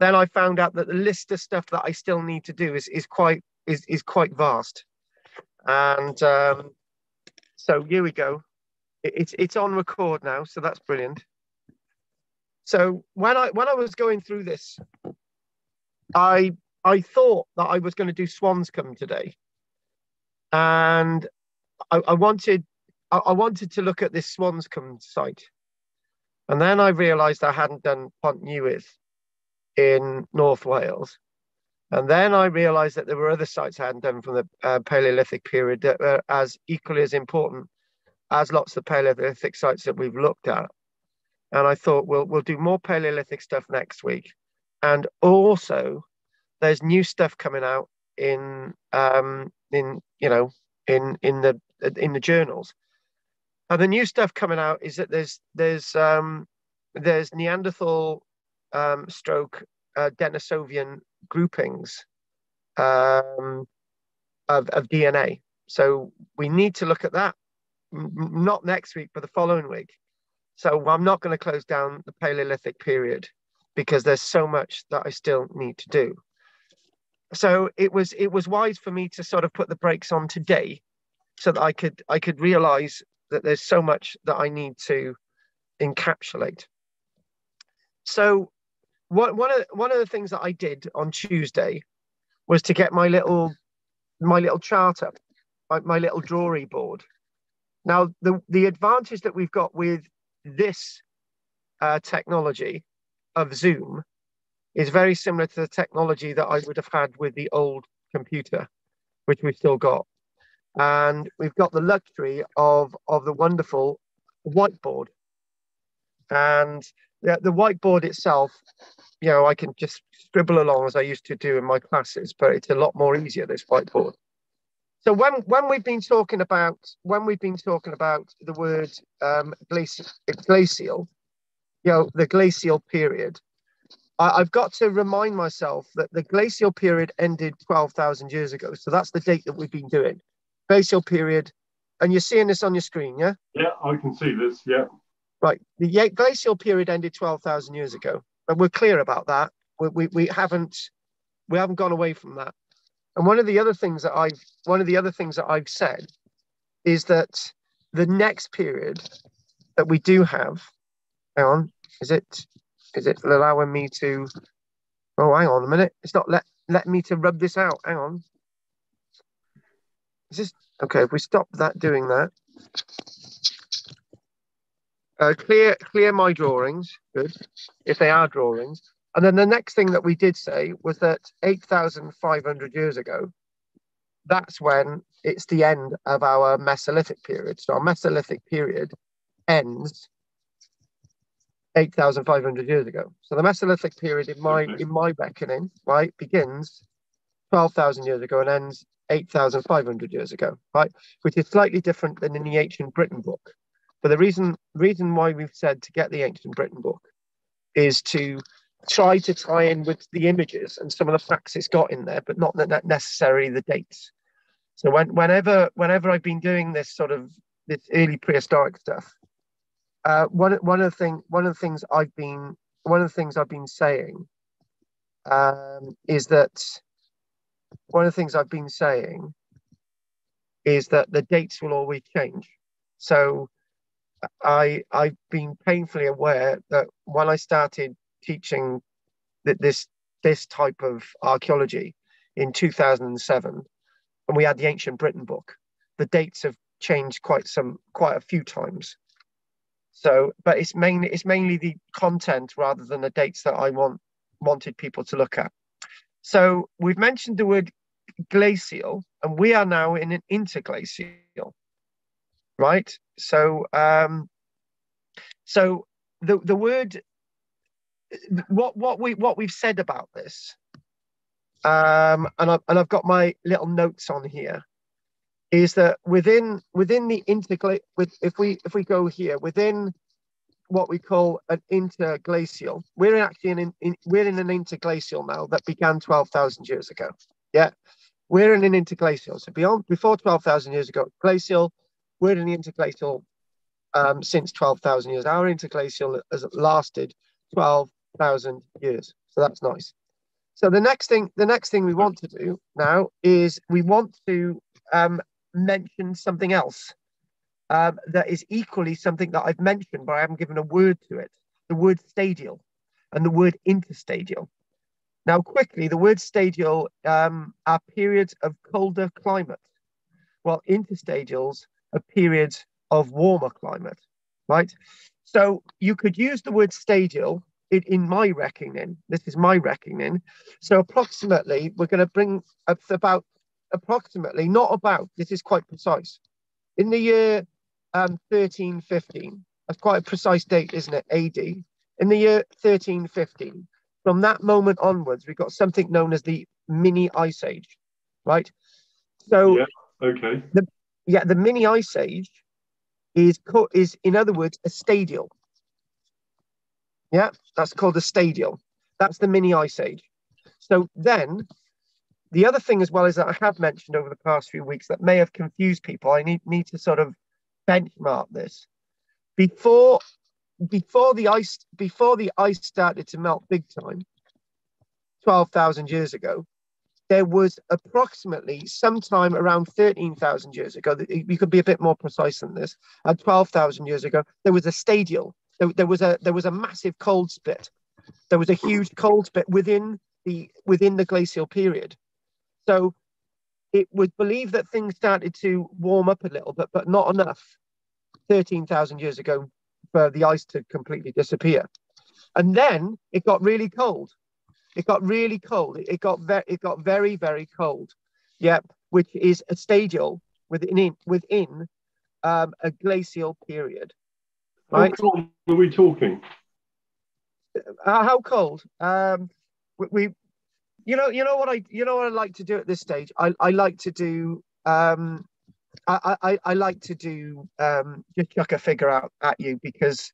then I found out that the list of stuff that I still need to do is is quite is is quite vast, and um, so here we go. It, it's it's on record now, so that's brilliant. So when I when I was going through this, I I thought that I was going to do Swanscombe today, and I, I wanted I, I wanted to look at this Swanscombe site, and then I realised I hadn't done Pont Newydd in North Wales. And then I realized that there were other sites I hadn't done from the uh, Paleolithic period that were as equally as important as lots of the Paleolithic sites that we've looked at. And I thought we'll we'll do more Paleolithic stuff next week. And also there's new stuff coming out in um in you know in in the in the journals. And the new stuff coming out is that there's there's um there's Neanderthal um, stroke uh, Denisovian groupings um, of, of DNA. So we need to look at that, not next week, but the following week. So I'm not going to close down the Paleolithic period because there's so much that I still need to do. So it was it was wise for me to sort of put the brakes on today, so that I could I could realize that there's so much that I need to encapsulate. So one one of one of the things that I did on Tuesday was to get my little my little charter, my, my little drawing board. Now the the advantage that we've got with this uh, technology of Zoom is very similar to the technology that I would have had with the old computer, which we've still got. And we've got the luxury of of the wonderful whiteboard. And the, the whiteboard itself, you know, I can just scribble along as I used to do in my classes, but it's a lot more easier this whiteboard. So when when we've been talking about when we've been talking about the word um, glacial, glacial, you know, the glacial period, I, have got to remind myself that the glacial period ended twelve thousand years ago. So that's the date that we've been doing. Glacial period, and you're seeing this on your screen, yeah? Yeah, I can see this. Yeah. Right. The glacial period ended 12,000 years ago, and we're clear about that. We, we, we haven't we haven't gone away from that. And one of the other things that I've one of the other things that I've said is that the next period that we do have, hang on, is it is it allowing me to? Oh, hang on a minute. It's not let let me to rub this out. Hang on. Is this okay? If we stop that doing that, uh, clear clear my drawings, good, if they are drawings. And then the next thing that we did say was that 8,500 years ago, that's when it's the end of our Mesolithic period. So our Mesolithic period ends 8,500 years ago. So the Mesolithic period in my in my reckoning, right, begins 12,000 years ago and ends 8,500 years ago, right, which is slightly different than in the ancient Britain book. But the reason reason why we've said to get the ancient Britain book is to try to tie in with the images and some of the facts it's got in there, but not necessarily the dates. So when, whenever whenever I've been doing this sort of this early prehistoric stuff, uh, one one of the thing one of the things I've been one of the things I've been saying um, is that one of the things I've been saying is that the dates will always change. So I I've been painfully aware that when I started teaching that this this type of archaeology in 2007, and we had the Ancient Britain book, the dates have changed quite some quite a few times. So, but it's mainly it's mainly the content rather than the dates that I want wanted people to look at. So we've mentioned the word glacial, and we are now in an interglacial right? So, um, so the the word what what we what we've said about this, um, and I've and I've got my little notes on here, is that within within the interglacial, with if we if we go here within what we call an interglacial, we're actually in, in we're in an interglacial now that began twelve thousand years ago. Yeah, we're in an interglacial. So beyond before twelve thousand years ago, glacial we're in the interglacial um, since 12,000 years. Our interglacial has lasted 12,000 years. So that's nice. So the next thing, the next thing we want to do now is we want to um, mention something else um, that is equally something that I've mentioned, but I haven't given a word to it. The word stadial and the word interstadial. Now, quickly, the word stadial um, are periods of colder climate, while interstadials are period of warmer climate, right? So you could use the word stadial in, in my reckoning. This is my reckoning. So approximately, we're going to bring up about approximately, not about, this is quite precise. In the year um, 1315, that's quite a precise date, isn't it? AD. In the year 1315, from that moment onwards, we got something known as the mini ice age, right? So, yeah, okay. The, yeah, the mini ice age is is in other words a stadial. Yeah, that's called a stadial. That's the mini ice age. So then, the other thing as well is that I have mentioned over the past few weeks that may have confused people. I need need to sort of benchmark this before before the ice before the ice started to melt big time 12,000 years ago there was approximately sometime around 13,000 years ago we could be a bit more precise than this uh, at 12,000 years ago there was a stadial there, there was a there was a massive cold spit there was a huge cold spit within the within the glacial period so it was believed that things started to warm up a little bit but not enough 13,000 years ago for the ice to completely disappear. And then it got really cold. It got really cold. It got very, it got very, very cold. Yep, which is a stadial within within um, a glacial period. Right? How cold are we talking? Uh, how cold? Um, we, we, you know, you know what I, you know what I like to do at this stage. I, I like to do um, I, I, I like to do um, just chuck a figure out at you because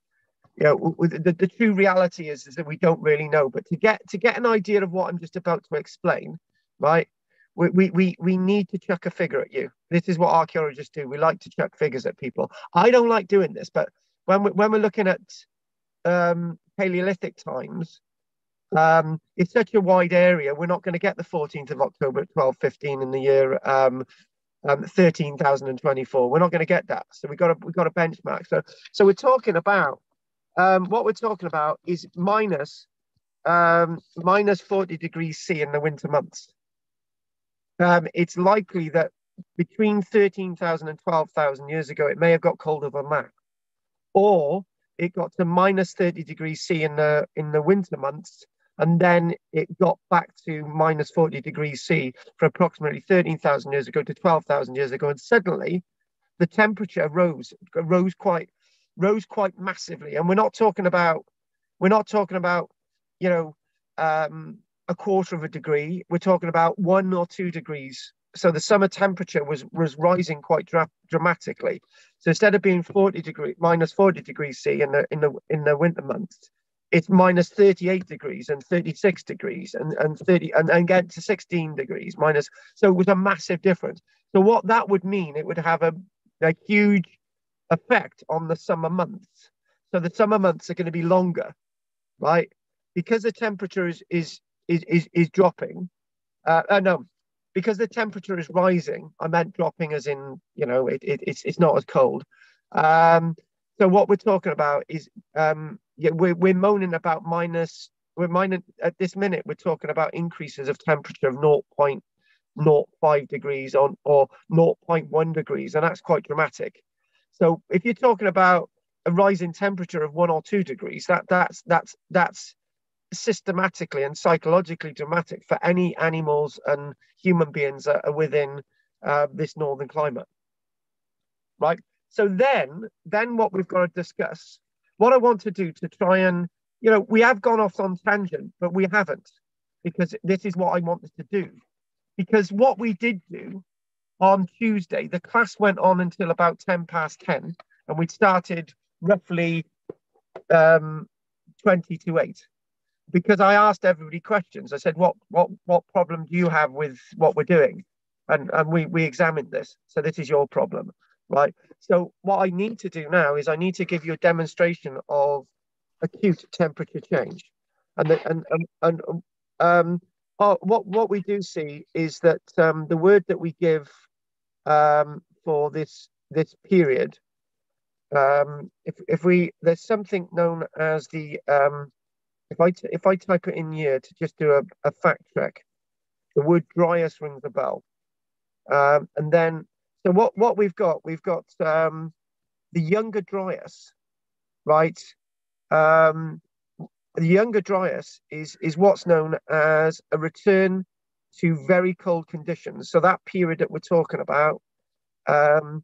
you know the, the true reality is, is that we don't really know. But to get to get an idea of what I'm just about to explain, right? We, we, we, we need to chuck a figure at you. This is what archaeologists do. We like to chuck figures at people. I don't like doing this, but when we, when we're looking at um, Paleolithic times, um, it's such a wide area. We're not going to get the 14th of October at 1215 in the year um, um, 13,024. We're not going to get that. So we've got we've got a benchmark. So, so we're talking about, um, what we're talking about is minus, um, minus 40 degrees C in the winter months. Um, it's likely that between 13,000 and 12,000 years ago, it may have got colder than that. Or it got to minus 30 degrees C in the, in the winter months and then it got back to minus 40 degrees C for approximately 13,000 years ago to 12,000 years ago. And suddenly the temperature rose, rose quite, rose quite massively. And we're not talking about, we're not talking about, you know, um, a quarter of a degree. We're talking about one or two degrees. So the summer temperature was was rising quite dra- dramatically. So instead of being 40 degree minus 40 degrees C in the in the in the winter months, it's minus 38 degrees and 36 degrees and, and 30 and, and get to 16 degrees minus so it was a massive difference so what that would mean it would have a, a huge effect on the summer months. So the summer months are going to be longer right? Because the temperature is is is is, is dropping uh, uh no because the temperature is rising i meant dropping as in you know it, it it's, it's not as cold. Um so what we're talking about is um yeah, we're, we're moaning about minus, we're mining at this minute, we're talking about increases of temperature of 0.05 degrees on or 0.1 degrees, and that's quite dramatic. So if you're talking about a rise in temperature of one or two degrees, that that's that's that's systematically and psychologically dramatic for any animals and human beings that are within uh, this northern climate. Right. So then, then what we've got to discuss what I want to do to try and, you know, we have gone off on tangent, but we haven't because this is what I wanted to do. Because what we did do on Tuesday, the class went on until about 10 past 10, and we started roughly um, 20 to 8 because I asked everybody questions. I said, "What what what problem do you have with what we're doing?" And and we we examined this. So this is your problem right? So what I need to do now is I need to give you a demonstration of acute temperature change. and the, and and, and um, oh, what what we do see is that um, the word that we give um, for this this period, um, if if we there's something known as the um, if I if I type it in here to just do a, a fact check, the word Dryas rings a bell, um, and then so what what we've got we've got um, the younger Dryas, right? Um, the younger Dryas is is what's known as a return to very cold conditions. So that period that we're talking about, um,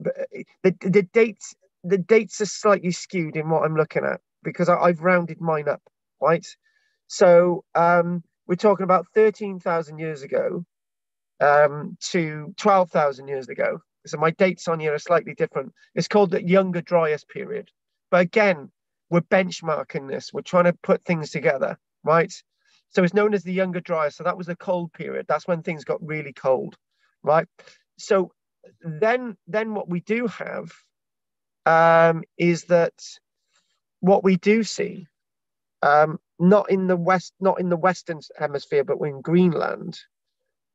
the the dates the dates are slightly skewed in what I'm looking at because I, have rounded mine up, right? So um, we're talking about thirteen thousand years ago um, to twelve thousand years ago. So my dates on here are slightly different. It's called the Younger Dryas period, but again, we're benchmarking this. We're trying to put things together, right? So it's known as the Younger Dryas. So that was the cold period. That's when things got really cold, right? So then, then what we do have um, is that what we do see, um, not in the west, not in the western hemisphere, but in Greenland,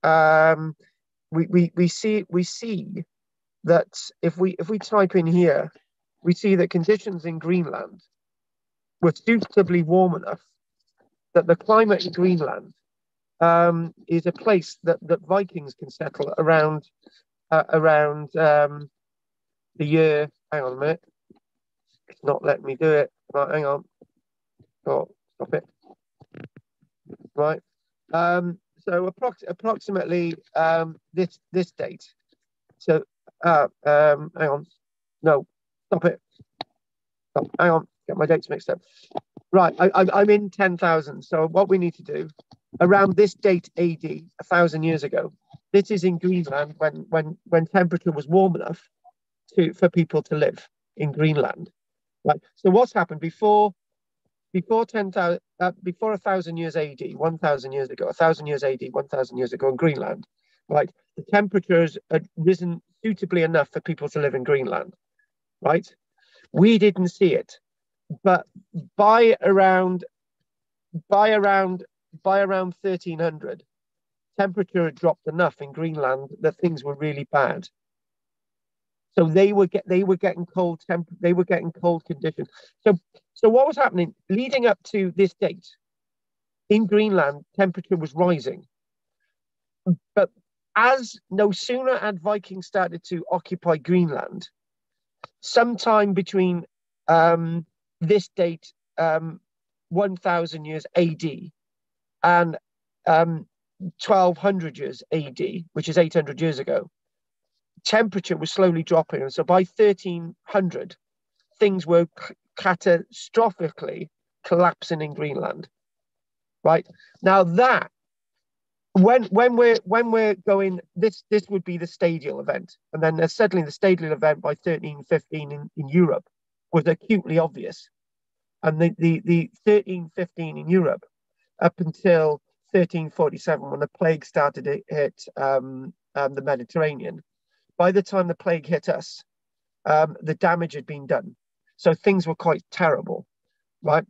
um, we, we we see we see that if we if we type in here, we see that conditions in Greenland were suitably warm enough that the climate in Greenland um, is a place that, that Vikings can settle around uh, around um, the year. Hang on a minute, it's not letting me do it. Right, hang on. Oh, stop it. Right. Um, so approx- approximately um, this this date. So uh, um, hang on. No, stop it. Stop. Hang on get my dates mixed up. Right, I, am in 10,000. So what we need to do, around this date AD, a thousand years ago, this is in Greenland when when when temperature was warm enough to for people to live in Greenland. Right. So what's happened before before 10,000 uh, before a thousand years AD, 1,000 years ago, a thousand years AD, 1,000 years ago in Greenland, right? The temperatures had risen suitably enough for people to live in Greenland, right? We didn't see it but by around by around by around 1300 temperature had dropped enough in greenland that things were really bad. So they were get they were getting cold temp they were getting cold conditions. So so what was happening leading up to this date? In greenland temperature was rising. But as no sooner had vikings started to occupy greenland sometime between um, this date um, 1000 years AD and um, 1200 years AD, which is 800 years ago, temperature was slowly dropping. And so by 1300, things were catastrophically collapsing in Greenland. Right now, that when when we're when we're going, this this would be the stadial event, and then there's suddenly the stadial event by 1315 in, in Europe was acutely obvious. And the, the, the 1315 in Europe up until 1347, when the plague started to hit um, um, the Mediterranean, by the time the plague hit us, um, the damage had been done. So things were quite terrible, right?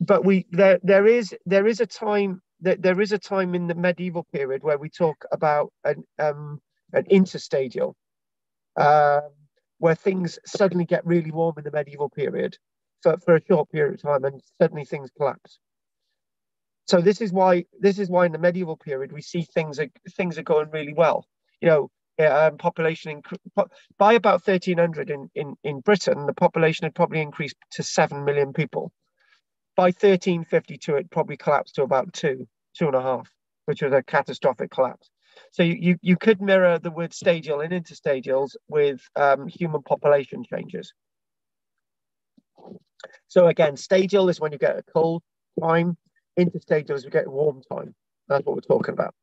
But we there there is there is a time that there is a time in the medieval period where we talk about an um, an interstadial, uh, where things suddenly get really warm in the medieval period for, for a short period of time and suddenly things collapse. So this is why this is why in the medieval period we see things are things are going really well. You know, um, population inc- by about 1300 in, in, in Britain, the population had probably increased to 7 million people. By 1352, it probably collapsed to about two, two and a half, which was a catastrophic collapse. So you, you, you could mirror the word stadial and interstadials with um, human population changes. So again, stadial is when you get a cold time. Interstadial is we get warm time. That's what we're talking about.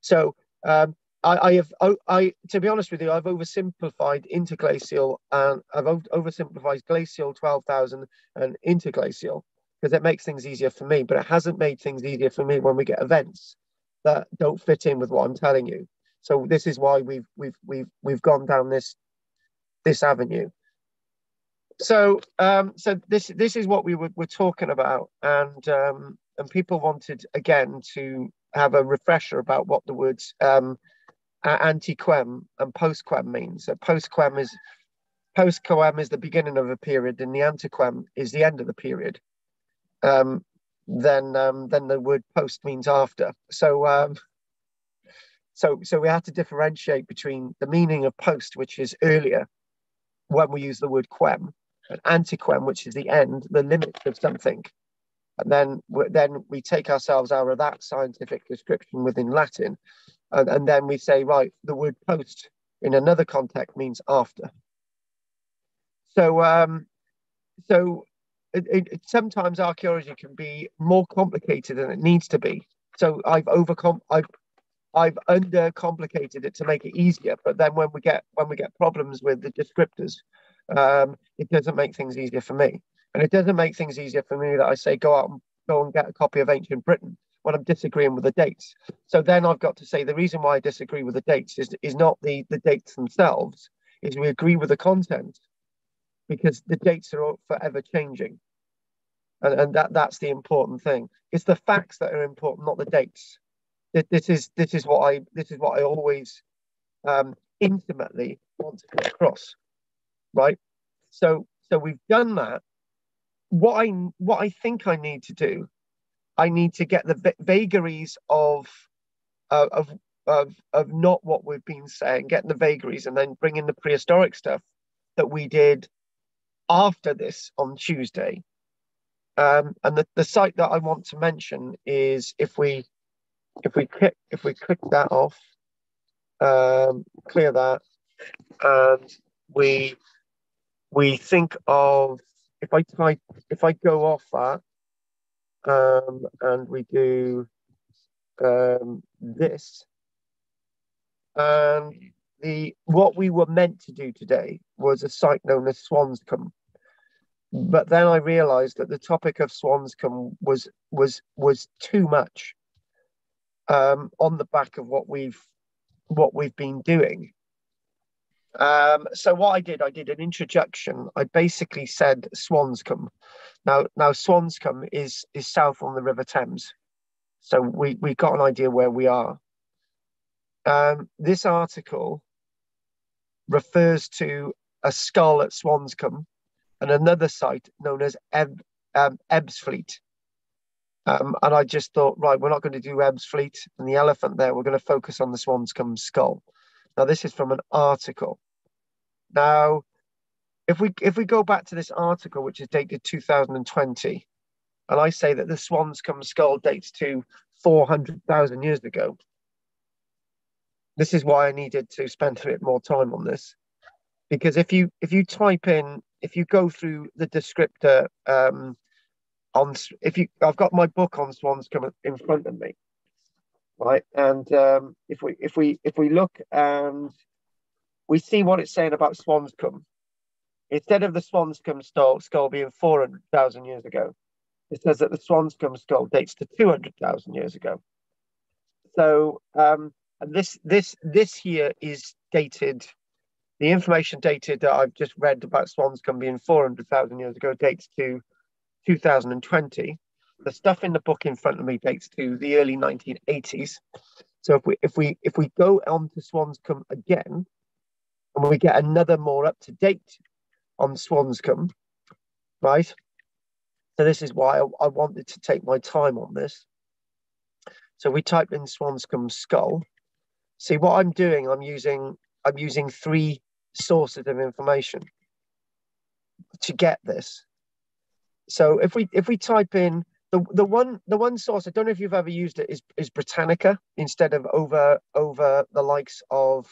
So um, I, I, have, I, I, to be honest with you, I've oversimplified interglacial and I've oversimplified glacial 12,000 and interglacial because it makes things easier for me, but it hasn't made things easier for me when we get events that don't fit in with what I'm telling you. So this is why we've we've we've we've gone down this this avenue. so um, so this this is what we were, were talking about, and um, and people wanted again to have a refresher about what the words um, ante-quem and post-quem means. So post-quem is post-quem is the beginning of a period, and the ante-quem is the end of the period. Um, then um, then the word post means after. So um, so so we have to differentiate between the meaning of post, which is earlier, when we use the word quem, and antequem, which is the end, the limit of something. And then, then we take ourselves out of that scientific description within Latin, and, and then we say, right, the word post in another context means after. So, um, so it, it, sometimes archaeology can be more complicated than it needs to be. So I've overcome, I've I've undercomplicated it to make it easier. But then when we get when we get problems with the descriptors, um, it doesn't make things easier for me. And it doesn't make things easier for me that I say go out and go and get a copy of Ancient Britain when I'm disagreeing with the dates. So then I've got to say the reason why I disagree with the dates is, is not the, the dates themselves, is we agree with the content because the dates are forever changing. And, and that, that's the important thing. It's the facts that are important, not the dates. This is this is what I this is what I always um, intimately want to get across right? So so we've done that. What I what I think I need to do, I need to get the vagaries of uh, of of of not what we've been saying, getting the vagaries, and then bring in the prehistoric stuff that we did after this on Tuesday. Um, and the, the site that I want to mention is if we if we click if we click that off, um, clear that, and we we think of if I type if I go off that um, and we do um, this and the what we were meant to do today was a site known as Swanscombe but then I realized that the topic of Swanscombe was was was too much um, on the back of what we've what we've been doing um, so what I did, I did an introduction. I basically said Swanscombe. Now, now Swanscombe is is south on the River Thames, so we we got an idea where we are. Um, this article refers to a skull at Swanscombe and another site known as Eb, um, Ebbsfleet. Um, and I just thought, right, we're not going to do Ebbsfleet and the elephant there. We're going to focus on the Swanscombe skull. Now, this is from an article. Now, if we if we go back to this article, which is dated 2020, and I say that the Swanscombe skull dates to 400,000 years ago, this is why I needed to spend a bit more time on this, because if you if you type in if you go through the descriptor um, on if you I've got my book on Swanscombe in front of me, right, and um, if we if we if we look and we see what it's saying about Swanscombe. Instead of the Swanscombe skull, skull being 400,000 years ago, it says that the Swanscombe skull dates to 200,000 years ago. So, um, and this this this here is dated. The information dated that I've just read about Swanscombe being 400,000 years ago dates to 2020. The stuff in the book in front of me dates to the early 1980s. So if we if we if we go on to Swanscombe again, and we get another more up to date on Swanscombe, right? So this is why I, I, wanted to take my time on this. So we type in Swanscombe skull. See what I'm doing, I'm using I'm using three sources of information to get this. So if we if we type in the, the one the one source, I don't know if you've ever used it, is is Britannica instead of over over the likes of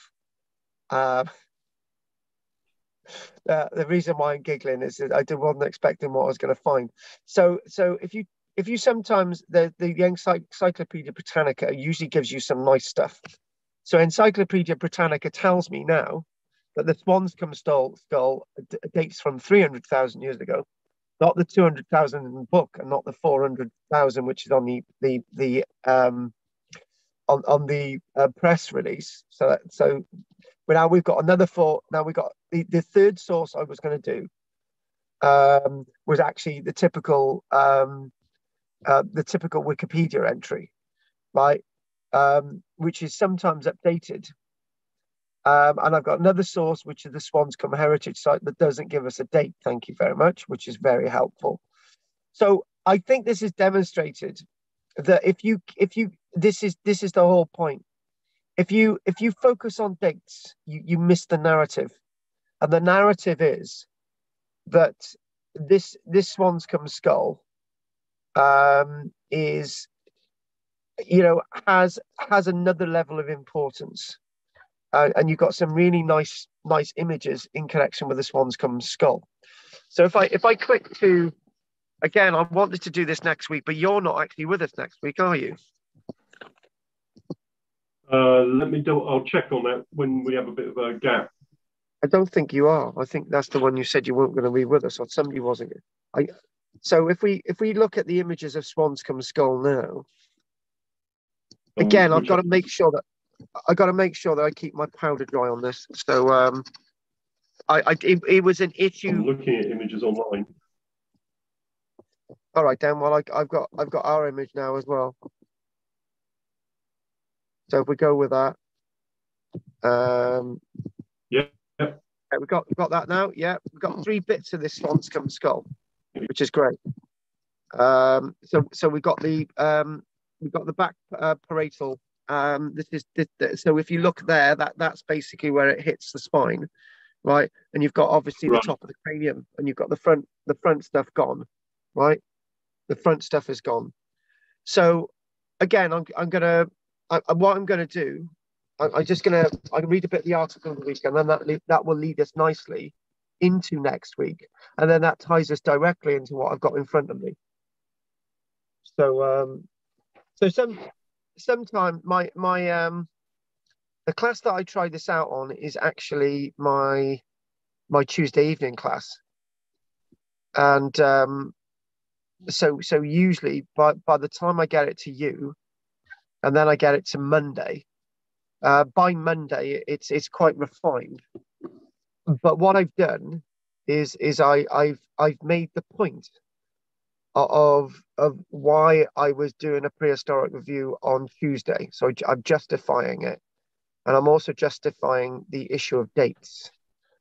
uh, uh, the reason why I'm giggling is that I wasn't expecting what I was going to find. So, so if you if you sometimes the the Young Encyclopedia Britannica usually gives you some nice stuff. So Encyclopedia Britannica tells me now that the Swanscombe skull, skull dates from 300,000 years ago, not the 200,000 in the book, and not the 400,000 which is on the the the um on on the uh, press release. So so but now we've got another four. Now we've got the, the third source I was going to do um, was actually the typical um, uh, the typical Wikipedia entry, right? Um, which is sometimes updated. Um, and I've got another source, which is the Swanscombe Heritage site, that doesn't give us a date. Thank you very much, which is very helpful. So I think this is demonstrated that if you if you this is this is the whole point. If you if you focus on dates, you, you miss the narrative. And the narrative is that this this Swanscombe skull um, is you know has has another level of importance uh, and you've got some really nice nice images in connection with the Swanscombe skull so if i if i click to again i wanted to do this next week but you're not actually with us next week are you uh, let me do i'll check on that when we have a bit of a gap I don't think you are. I think that's the one you said you weren't going to be with us, or somebody wasn't. I. So if we if we look at the images of Swanscombe Skull now, again, I've got to make sure that I got to make sure that I keep my powder dry on this. So um, I, I it, it was an issue. I'm looking at images online. All right, Dan. Well, I, I've got I've got our image now as well. So if we go with that, um, yeah. Okay, we've got we've got that now. Yeah, we've got three bits of this Swanscombe skull, which is great. Um, so so we've got the um, we've got the back uh, parietal. Um, this is this, so if you look there, that that's basically where it hits the spine, right? And you've got obviously right. the top of the cranium, and you've got the front the front stuff gone, right? The front stuff is gone. So again, I'm I'm gonna I, what I'm gonna do I, am just gonna I can read a bit of the article of the week, and then that that will lead us nicely into next week, and then that ties us directly into what I've got in front of me. So um, so some sometime my my um the class that I tried this out on is actually my my Tuesday evening class, and um, so so usually by by the time I get it to you, and then I get it to Monday, uh, by Monday, it's it's quite refined. But what I've done is is I I've I've made the point of of why I was doing a prehistoric review on Tuesday. So I'm justifying it, and I'm also justifying the issue of dates,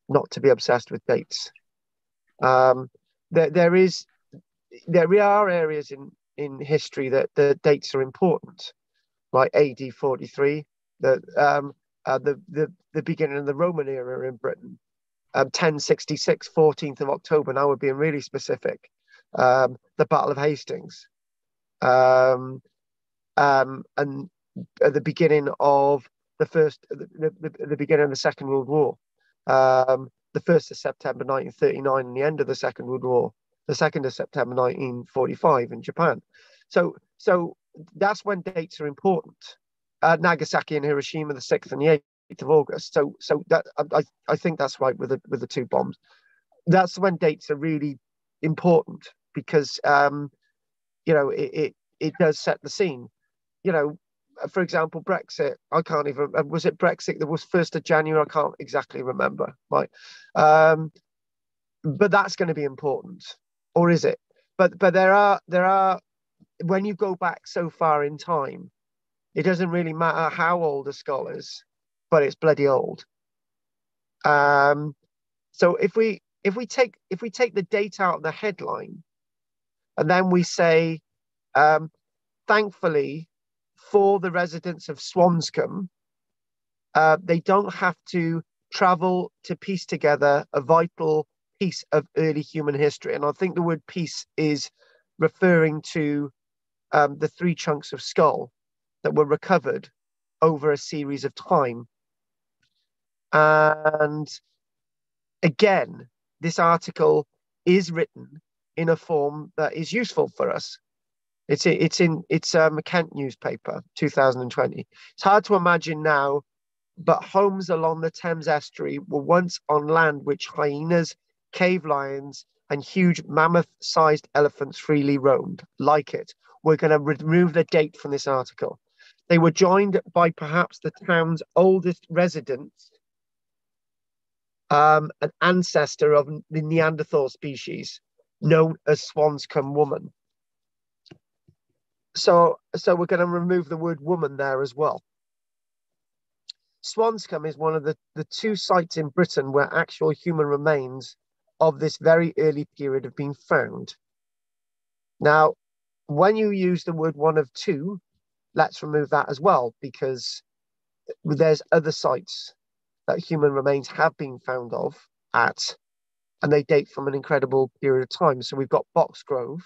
not to be obsessed with dates. Um, there there is there are areas in in history that the dates are important, like AD 43, the um, uh, the, the the beginning of the Roman era in Britain. Um, 1066, 14th of October. Now we're being really specific. Um, the Battle of Hastings, um, um, and at the beginning of the first, the, the, the beginning of the Second World War, um, the first of September 1939, and the end of the Second World War, the second of September 1945 in Japan. So, so that's when dates are important uh, Nagasaki and Hiroshima, the sixth and the eighth of August. So, so that I, I think that's right with the with the two bombs. That's when dates are really important because um, you know it, it it does set the scene. You know, for example, Brexit. I can't even uh, was it Brexit that was first of January. I can't exactly remember. Right, um, but that's going to be important, or is it? But but there are there are when you go back so far in time it doesn't really matter how old a skull is, but it's bloody old. Um, so if we if we take if we take the date out of the headline, and then we say, um, thankfully, for the residents of Swanscombe, uh, they don't have to travel to piece together a vital piece of early human history. And I think the word piece is referring to um, the three chunks of skull that were recovered over a series of time. And again, this article is written in a form that is useful for us. It's it's in it's a Kent newspaper, 2020. It's hard to imagine now, but homes along the Thames estuary were once on land which hyenas, cave lions, and huge mammoth-sized elephants freely roamed. Like it, we're going to remove the date from this article. They were joined by perhaps the town's oldest residents, um, an ancestor of the Neanderthal species known as Swanscombe woman. So, so we're going to remove the word woman there as well. Swanscombe is one of the, the two sites in Britain where actual human remains of this very early period have been found. Now, when you use the word one of two, let's remove that as well because there's other sites that human remains have been found of at, and they date from an incredible period of time. So we've got Boxgrove,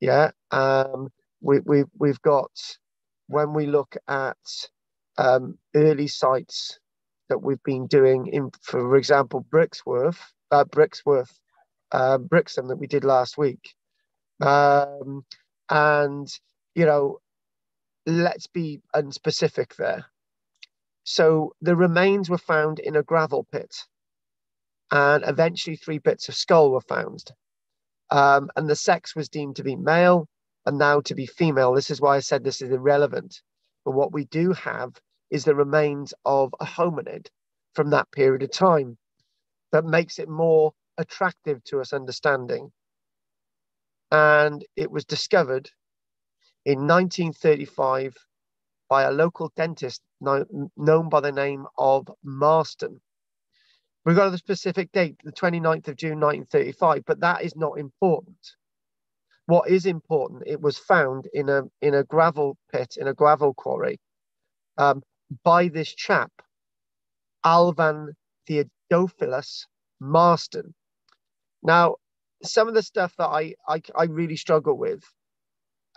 yeah. Um, we, we, we've got, when we look at um, early sites that we've been doing, in, for example, Brixworth, uh, Brixworth, uh, Brixham that we did last week. Um, and, you know, let's be unspecific there. So the remains were found in a gravel pit, and eventually three bits of skull were found. Um, and the sex was deemed to be male and now to be female. This is why I said this is irrelevant. But what we do have is the remains of a hominid from that period of time that makes it more attractive to us understanding. And it was discovered in 1935 by a local dentist known by the name of Marston. We've got a specific date, the 29th of June 1935, but that is not important. What is important, it was found in a in a gravel pit, in a gravel quarry, um, by this chap, Alvan Theodophilus Marston. Now, some of the stuff that I I, I really struggle with,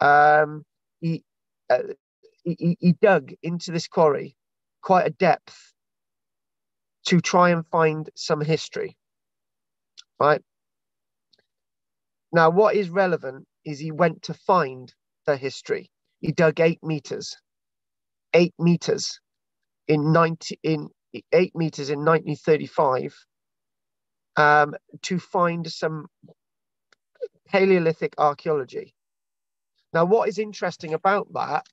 um, he, uh, he, he dug into this quarry quite a depth to try and find some history. Right. Now, what is relevant is he went to find the history. He dug eight meters, eight meters in 90, in eight meters in 1935 um, to find some Paleolithic archaeology. Now, what is interesting about that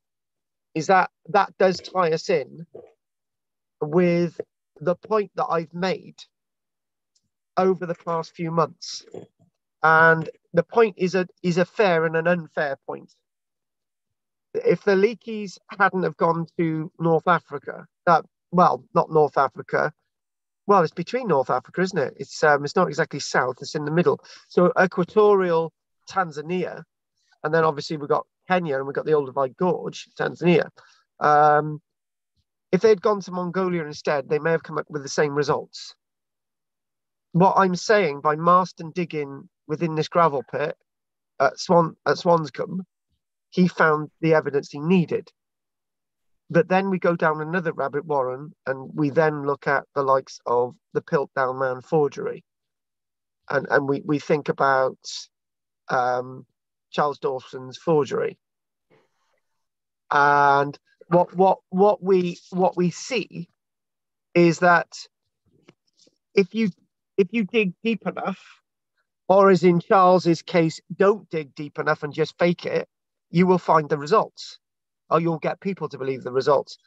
is that that does tie us in with the point that I've made over the past few months. And the point is a is a fair and an unfair point. If the Leakeys hadn't have gone to North Africa, that well, not North Africa. Well, it's between North Africa, isn't it? It's um, it's not exactly south; it's in the middle. So equatorial Tanzania, and then obviously we've got Kenya and we've got the Olduvai Gorge, Tanzania. Um, if they'd gone to Mongolia instead, they may have come up with the same results. What I'm saying by Marston digging within this gravel pit at Swan at Swanscombe, he found the evidence he needed. But then we go down another rabbit warren and we then look at the likes of the Piltdown Man forgery. And and we, we think about um, Charles Dawson's forgery. And what what what we what we see is that if you if you dig deep enough, or as in Charles's case, don't dig deep enough and just fake it, you will find the results, or you'll get people to believe the results.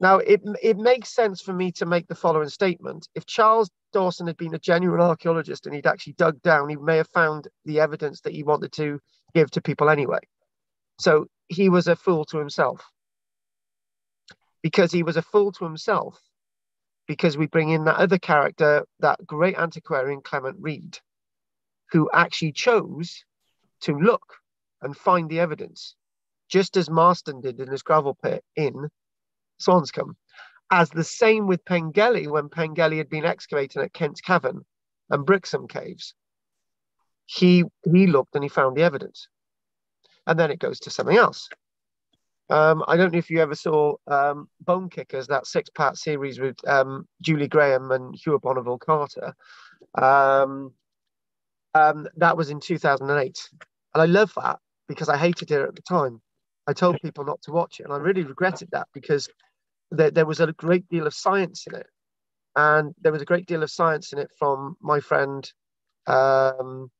Now, it, it makes sense for me to make the following statement. If Charles Dawson had been a genuine archaeologist and he'd actually dug down, he may have found the evidence that he wanted to give to people anyway. So he was a fool to himself. Because he was a fool to himself, because we bring in that other character, that great antiquarian Clement Reid, who actually chose to look and find the evidence, just as Marston did in his gravel pit in Swanscombe. As the same with Pengelly when Pengelly had been excavating at Kent's Cavern and Brixham Caves he he looked and he found the evidence, and then it goes to something else. Um, I don't know if you ever saw um, Bonekickers, that six-part series with um, Julie Graham and Hugh Bonneville Carter. Um, um, that was in 2008, and I love that because I hated it at the time. I told people not to watch it, and I really regretted that because there, there was a great deal of science in it, and there was a great deal of science in it from my friend um,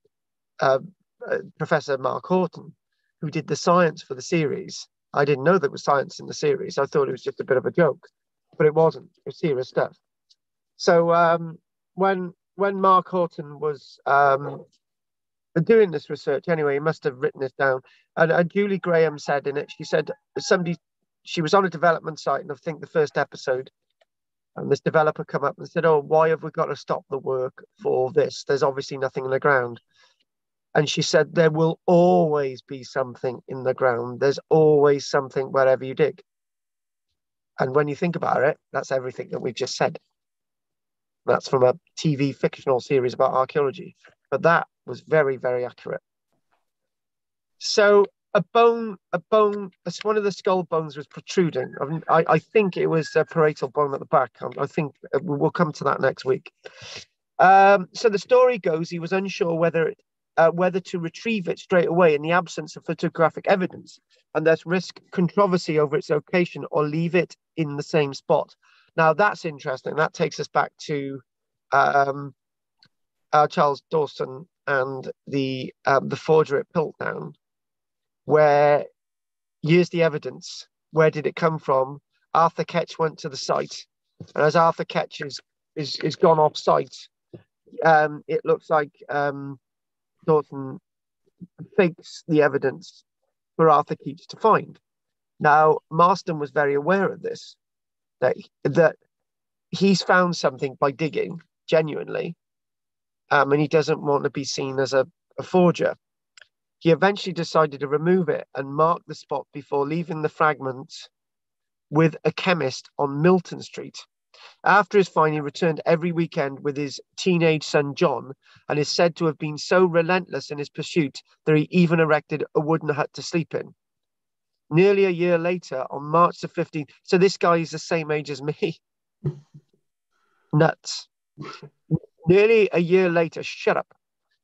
uh, uh, Professor Mark Horton, who did the science for the series. I didn't know there was science in the series. I thought it was just a bit of a joke, but it wasn't. It was serious stuff. So, um, when when Mark Horton was um, doing this research, anyway, he must have written this down. And, and Julie Graham said in it, she said somebody, she was on a development site, and I think the first episode, and this developer come up and said, "Oh, why have we got to stop the work for this? There's obviously nothing in the ground." And she said, "There will always be something in the ground. There's always something wherever you dig." And when you think about it, that's everything that we've just said. That's from a TV fictional series about archaeology. But that was very, very accurate. So a bone, a bone, one of the skull bones was protruding. I, mean, I think it was a parietal bone at the back. I think we'll come to that next week. Um, so the story goes he was unsure whether uh, whether to retrieve it straight away in the absence of photographic evidence and thus risk controversy over its location or leave it in the same spot. Now that's interesting. That takes us back to um, uh, Charles Dawson and the um, the forger at Piltdown, where here's the evidence. Where did it come from? Arthur Ketch went to the site, and as Arthur Ketch is is, is gone off site, um, it looks like um, Dawson fakes the evidence for Arthur Keach to find. Now, Marston was very aware of this, that that he's found something by digging genuinely, um, and he doesn't want to be seen as a, a forger. He eventually decided to remove it and mark the spot before leaving the fragment with a chemist on Milton Street. After his find, he returned every weekend with his teenage son John and is said to have been so relentless in his pursuit that he even erected a wooden hut to sleep in. Nearly a year later, on March the 15th, so this guy is the same age as me. Nuts. Nearly a year later, shut up.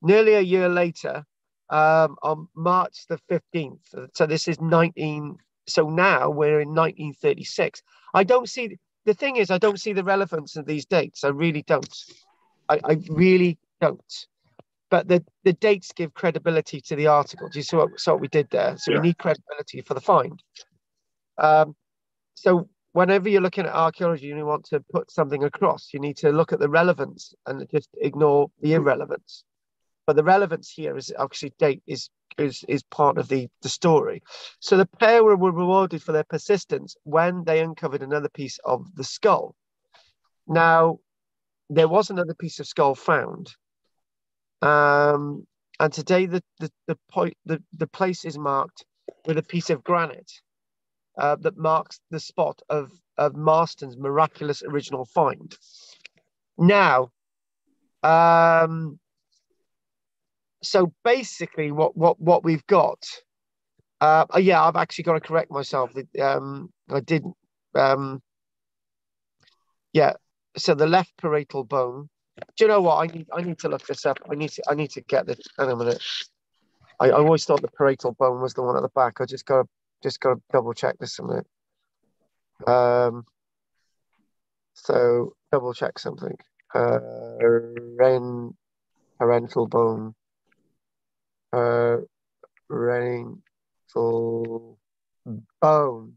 Nearly a year later, um, on March the 15th, so this is 19, so now we're in 1936. I don't see, the thing is, I don't see the relevance of these dates. I really don't. I, I really don't. But the, the dates give credibility to the article. Do you see what, see what we did there? So yeah. we need credibility for the find. Um, so whenever you're looking at archaeology and you want to put something across, you need to look at the relevance and just ignore the irrelevance. But the relevance here is actually date is is is part of the the story. So the pair were rewarded for their persistence when they uncovered another piece of the skull. Now, there was another piece of skull found, um, and today the the the point the, the place is marked with a piece of granite uh, that marks the spot of, of Marston's miraculous original find. Now, um, so basically, what what what we've got, uh, oh, yeah, I've actually got to correct myself. Um, I didn't. Um, yeah, so the left parietal bone. Do you know what? I need I need to look this up. I need to I need to get this. Hang on a minute. I, I always thought the parietal bone was the one at the back. I just got to just got to double check this a minute. Um, so double check something. Uh, ren, parental bone. Uh, rental bone.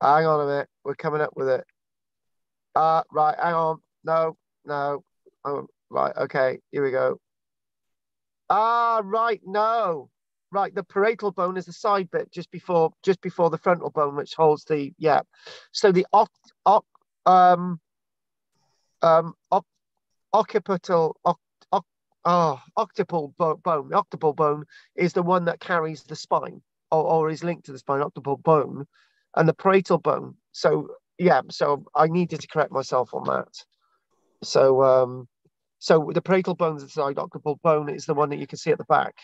Hang on a minute. We're coming up with it. Uh, right. Hang on. No, no. Oh, right. Okay. Here we go. Ah, right. No right the parietal bone is the side bit just before just before the frontal bone which holds the yeah so the oct, oct, um um oct, occipital oct, oh, occipital bone. The occipital bone is the one that carries the spine or, or is linked to the spine occipital bone and the parietal bone. So yeah so i needed to correct myself on that. So um so the parietal bone is the side occipital bone is the one that you can see at the back.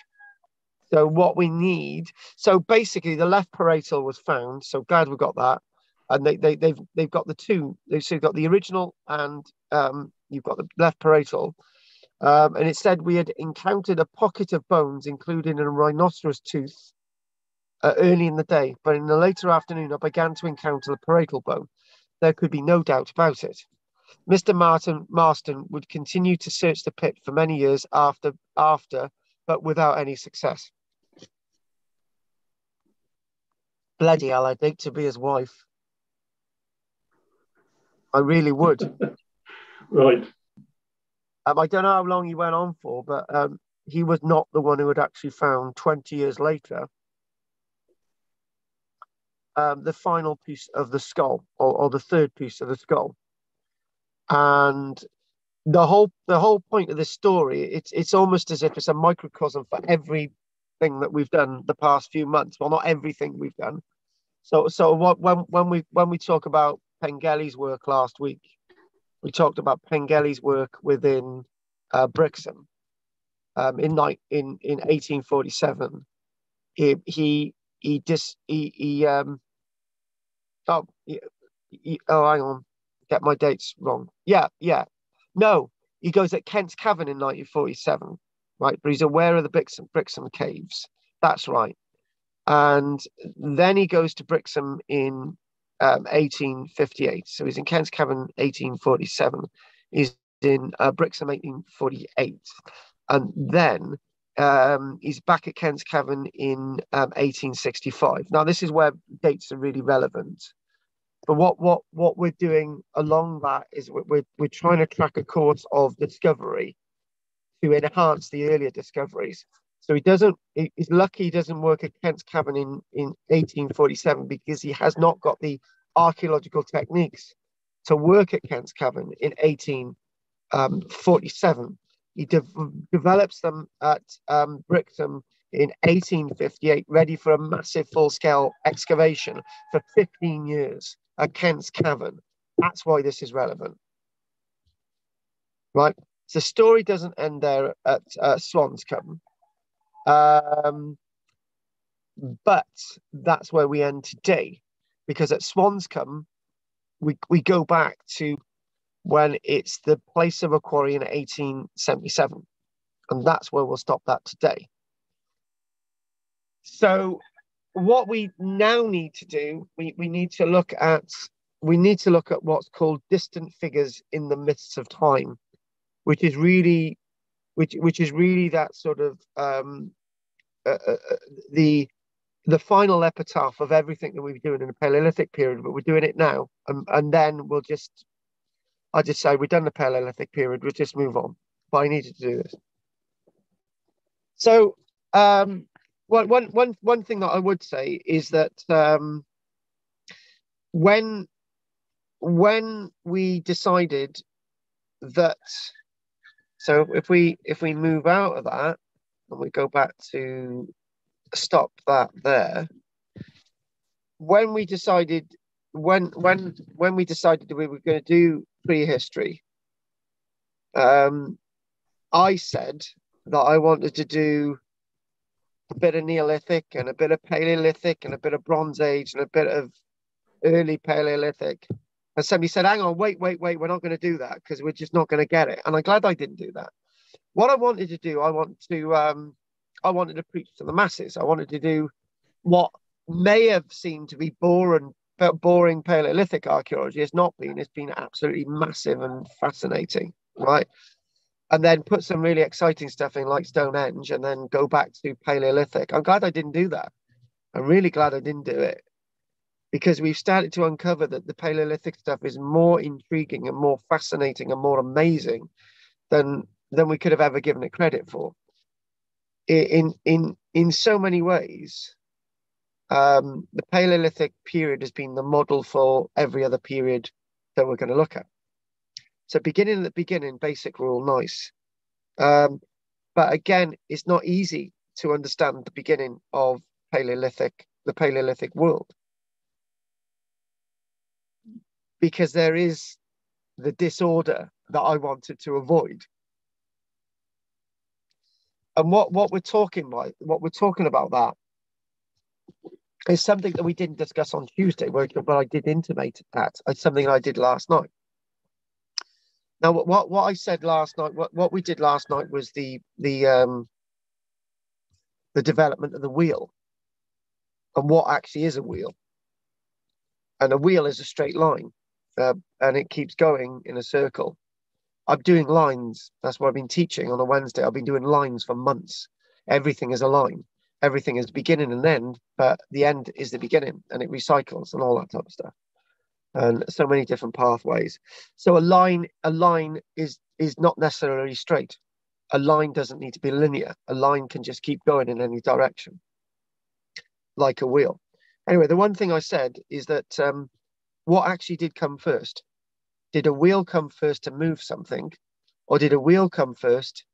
So what we need, so basically the left parietal was found. So glad we got that, and they they they've they've got the two. They've so got the original and um, you've got the left parietal, um, and it said we had encountered a pocket of bones, including a rhinoceros tooth, uh, early in the day. But in the later afternoon, I began to encounter the parietal bone. There could be no doubt about it. Mr. Martin Marston would continue to search the pit for many years after after, but without any success. bloody hell, I'd like to be his wife. I really would. right. Um, I don't know how long he went on for, but um, he was not the one who had actually found 20 years later um, the final piece of the skull or, or the third piece of the skull. And the whole the whole point of this story, it's it's almost as if it's a microcosm for everything that we've done the past few months. Well, not everything we've done. So so what when when we when we talk about Pengelly's work last week, we talked about Pengelly's work within uh, Brixham. Um, in night in in 1847. He he he dis he, he um oh he, oh hang on get my dates wrong. Yeah yeah. No he goes at Kent's Cavern in 1947 right? But he's aware of the Brixham Brixham caves. That's right. And then he goes to Brixham in um, 1858 so he's in Kent's Cavern 1847 he's in uh, Brixham 1848 and then um, he's back at Kent's Cavern in um, 1865. Now, this is where dates are really relevant. But what what what we're doing along that is we're we're trying to track a course of discovery to enhance the earlier discoveries. So he doesn't. He's lucky he doesn't work at Kent's Cavern in in 1847 because he has not got the archaeological techniques to work at Kent's Cavern in 1847. He de- develops them at um, Brixham in 1858, ready for a massive full scale excavation for 15 years at Kent's Cavern. That's why this is relevant. Right? The story doesn't end there at uh, Swanscombe. Um, but that's where we end today because at Swanscombe, we, we go back to when it's the place of a in 1877. And that's where we'll stop that today. So what we now need to do, we, we need to look at we need to look at what's called distant figures in the mists of time, which is really which which is really that sort of um, uh, uh, uh the the final epitaph of everything that we've been doing in the Paleolithic period, but we're doing it now, and, and then we'll just I just say we've done the Paleolithic period, we'll just move on. But I needed to do this. So um, one, one, one, one thing that I would say is that um, when when we decided that so if we if we move out of that and we go back to stop that there when we decided when when when we decided we were going to do prehistory, um, I said that I wanted to do a bit of Neolithic and a bit of Paleolithic and a bit of Bronze Age and a bit of early Paleolithic. And somebody said, hang on, wait, wait, wait, we're not going to do that because we're just not going to get it. And I'm glad I didn't do that. What I wanted to do, I want to, um, I wanted to preach to the masses. I wanted to do what may have seemed to be boring but boring Paleolithic archaeology has not been. It's been absolutely massive and fascinating, right? And then put some really exciting stuff in like Stonehenge and then go back to Paleolithic. I'm glad I didn't do that. I'm really glad I didn't do it because we've started to uncover that the Paleolithic stuff is more intriguing and more fascinating and more amazing than than we could have ever given it credit for. In in in so many ways, um, the Paleolithic period has been the model for every other period that we're going to look at. So beginning at the beginning, basic rule, nice. Um, but again, it's not easy to understand the beginning of Paleolithic, the Paleolithic world. Because there is the disorder that I wanted to avoid. And what, what we're talking about, what we're talking about that it's something that we didn't discuss on Tuesday, but I did intimate that. It's something I did last night. Now, what what I said last night, what, what we did last night was the the um, the development of the wheel, and what actually is a wheel. And a wheel is a straight line, uh, and it keeps going in a circle. I'm doing lines. That's what I've been teaching on a Wednesday. I've been doing lines for months. Everything is a line everything is beginning and end, but the end is the beginning and it recycles and all that type of stuff. And so many different pathways. So a line, a line is is not necessarily straight. A line doesn't need to be linear. A line can just keep going in any direction, like a wheel. Anyway, the one thing I said is that um, what actually did come first? Did a wheel come first to move something, or did a wheel come first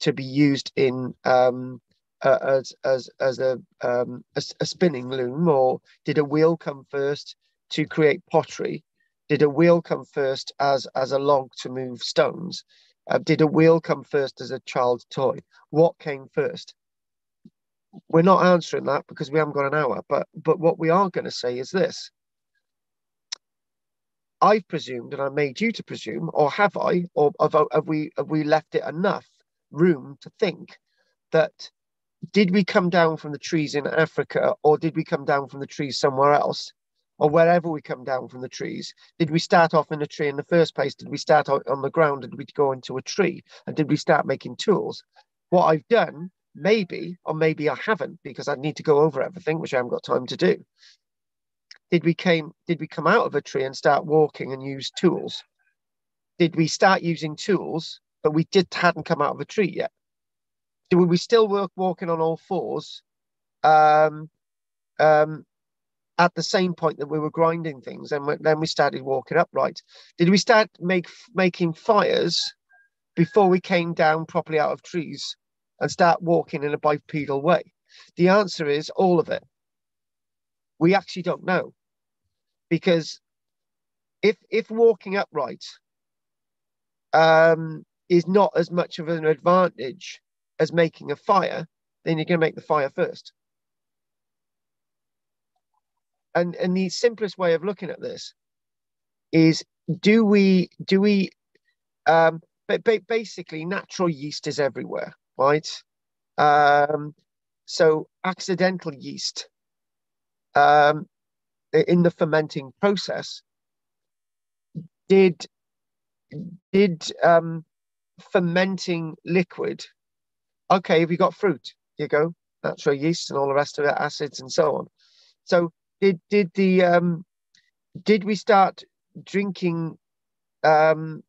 to be used in um, uh, as as as a, um, a, a spinning loom, or did a wheel come first to create pottery? Did a wheel come first as as a log to move stones? Uh, did a wheel come first as a child's toy? What came first? We're not answering that because we haven't got an hour. But but what we are going to say is this: I've presumed, and I made you to presume, or have I, or have, have we have we left it enough room to think that did we come down from the trees in Africa or did we come down from the trees somewhere else? Or wherever we come down from the trees, did we start off in a tree in the first place? Did we start on the ground? Did we go into a tree? And did we start making tools? What I've done, maybe, or maybe I haven't, because I need to go over everything, which I haven't got time to do. Did we came did we come out of a tree and start walking and use tools? Did we start using tools, but we did hadn't come out of a tree yet? do we still work walking on all fours um, um, at the same point that we were grinding things and then we started walking upright did we start make making fires before we came down properly out of trees and start walking in a bipedal way the answer is all of it we actually don't know because if if walking upright um, is not as much of an advantage as making a fire, then you're going to make the fire first. And and the simplest way of looking at this is do we do we um but basically natural yeast is everywhere, right? Um so accidental yeast um in the fermenting process did did um fermenting liquid okay, have you got fruit? You go, natural yeast and all the rest of it, acids and so on. So did did the um, did we start drinking um,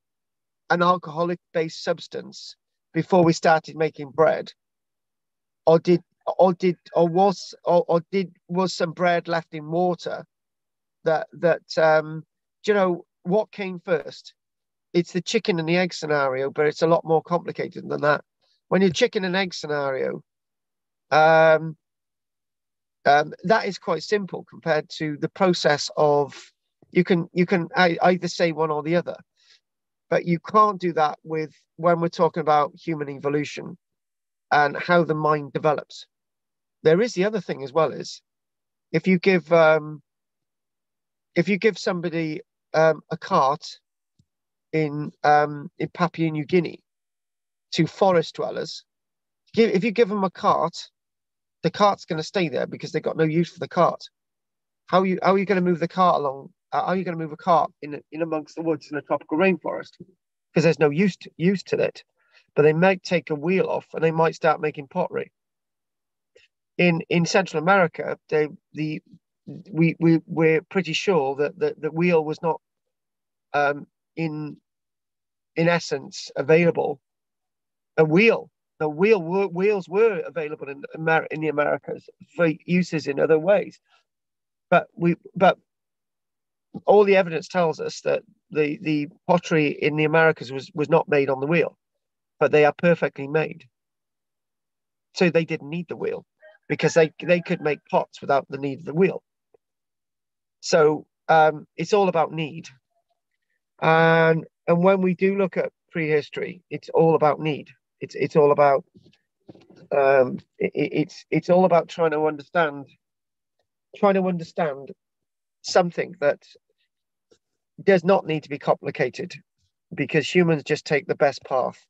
an alcoholic based substance before we started making bread, or did or did or was or, or did was some bread left in water that that um, do you know what came first? It's the chicken and the egg scenario, but it's a lot more complicated than that when you're chicken and egg scenario, um, um, that is quite simple compared to the process of you can you can either say one or the other, but you can't do that with when we're talking about human evolution and how the mind develops. There is the other thing as well is if you give um, if you give somebody um, a cart in um, in Papua New Guinea to forest dwellers. If you give them a cart, the cart's going to stay there because they've got no use for the cart. How are you, how are you going to move the cart along? How are you going to move a cart in, in amongst the woods in a tropical rainforest? Because there's no use to, use to it. But they might take a wheel off and they might start making pottery. In in Central America, they the we we we're pretty sure that the, the wheel was not um, in in essence available a wheel. The wheel wheels were available in Amer- in the Americas for uses in other ways, but we but all the evidence tells us that the the pottery in the Americas was was not made on the wheel, but they are perfectly made. So they didn't need the wheel because they they could make pots without the need of the wheel. So um, it's all about need, and and when we do look at prehistory, it's all about need. It's it's all about um, it, it's it's all about trying to understand trying to understand something that does not need to be complicated because humans just take the best path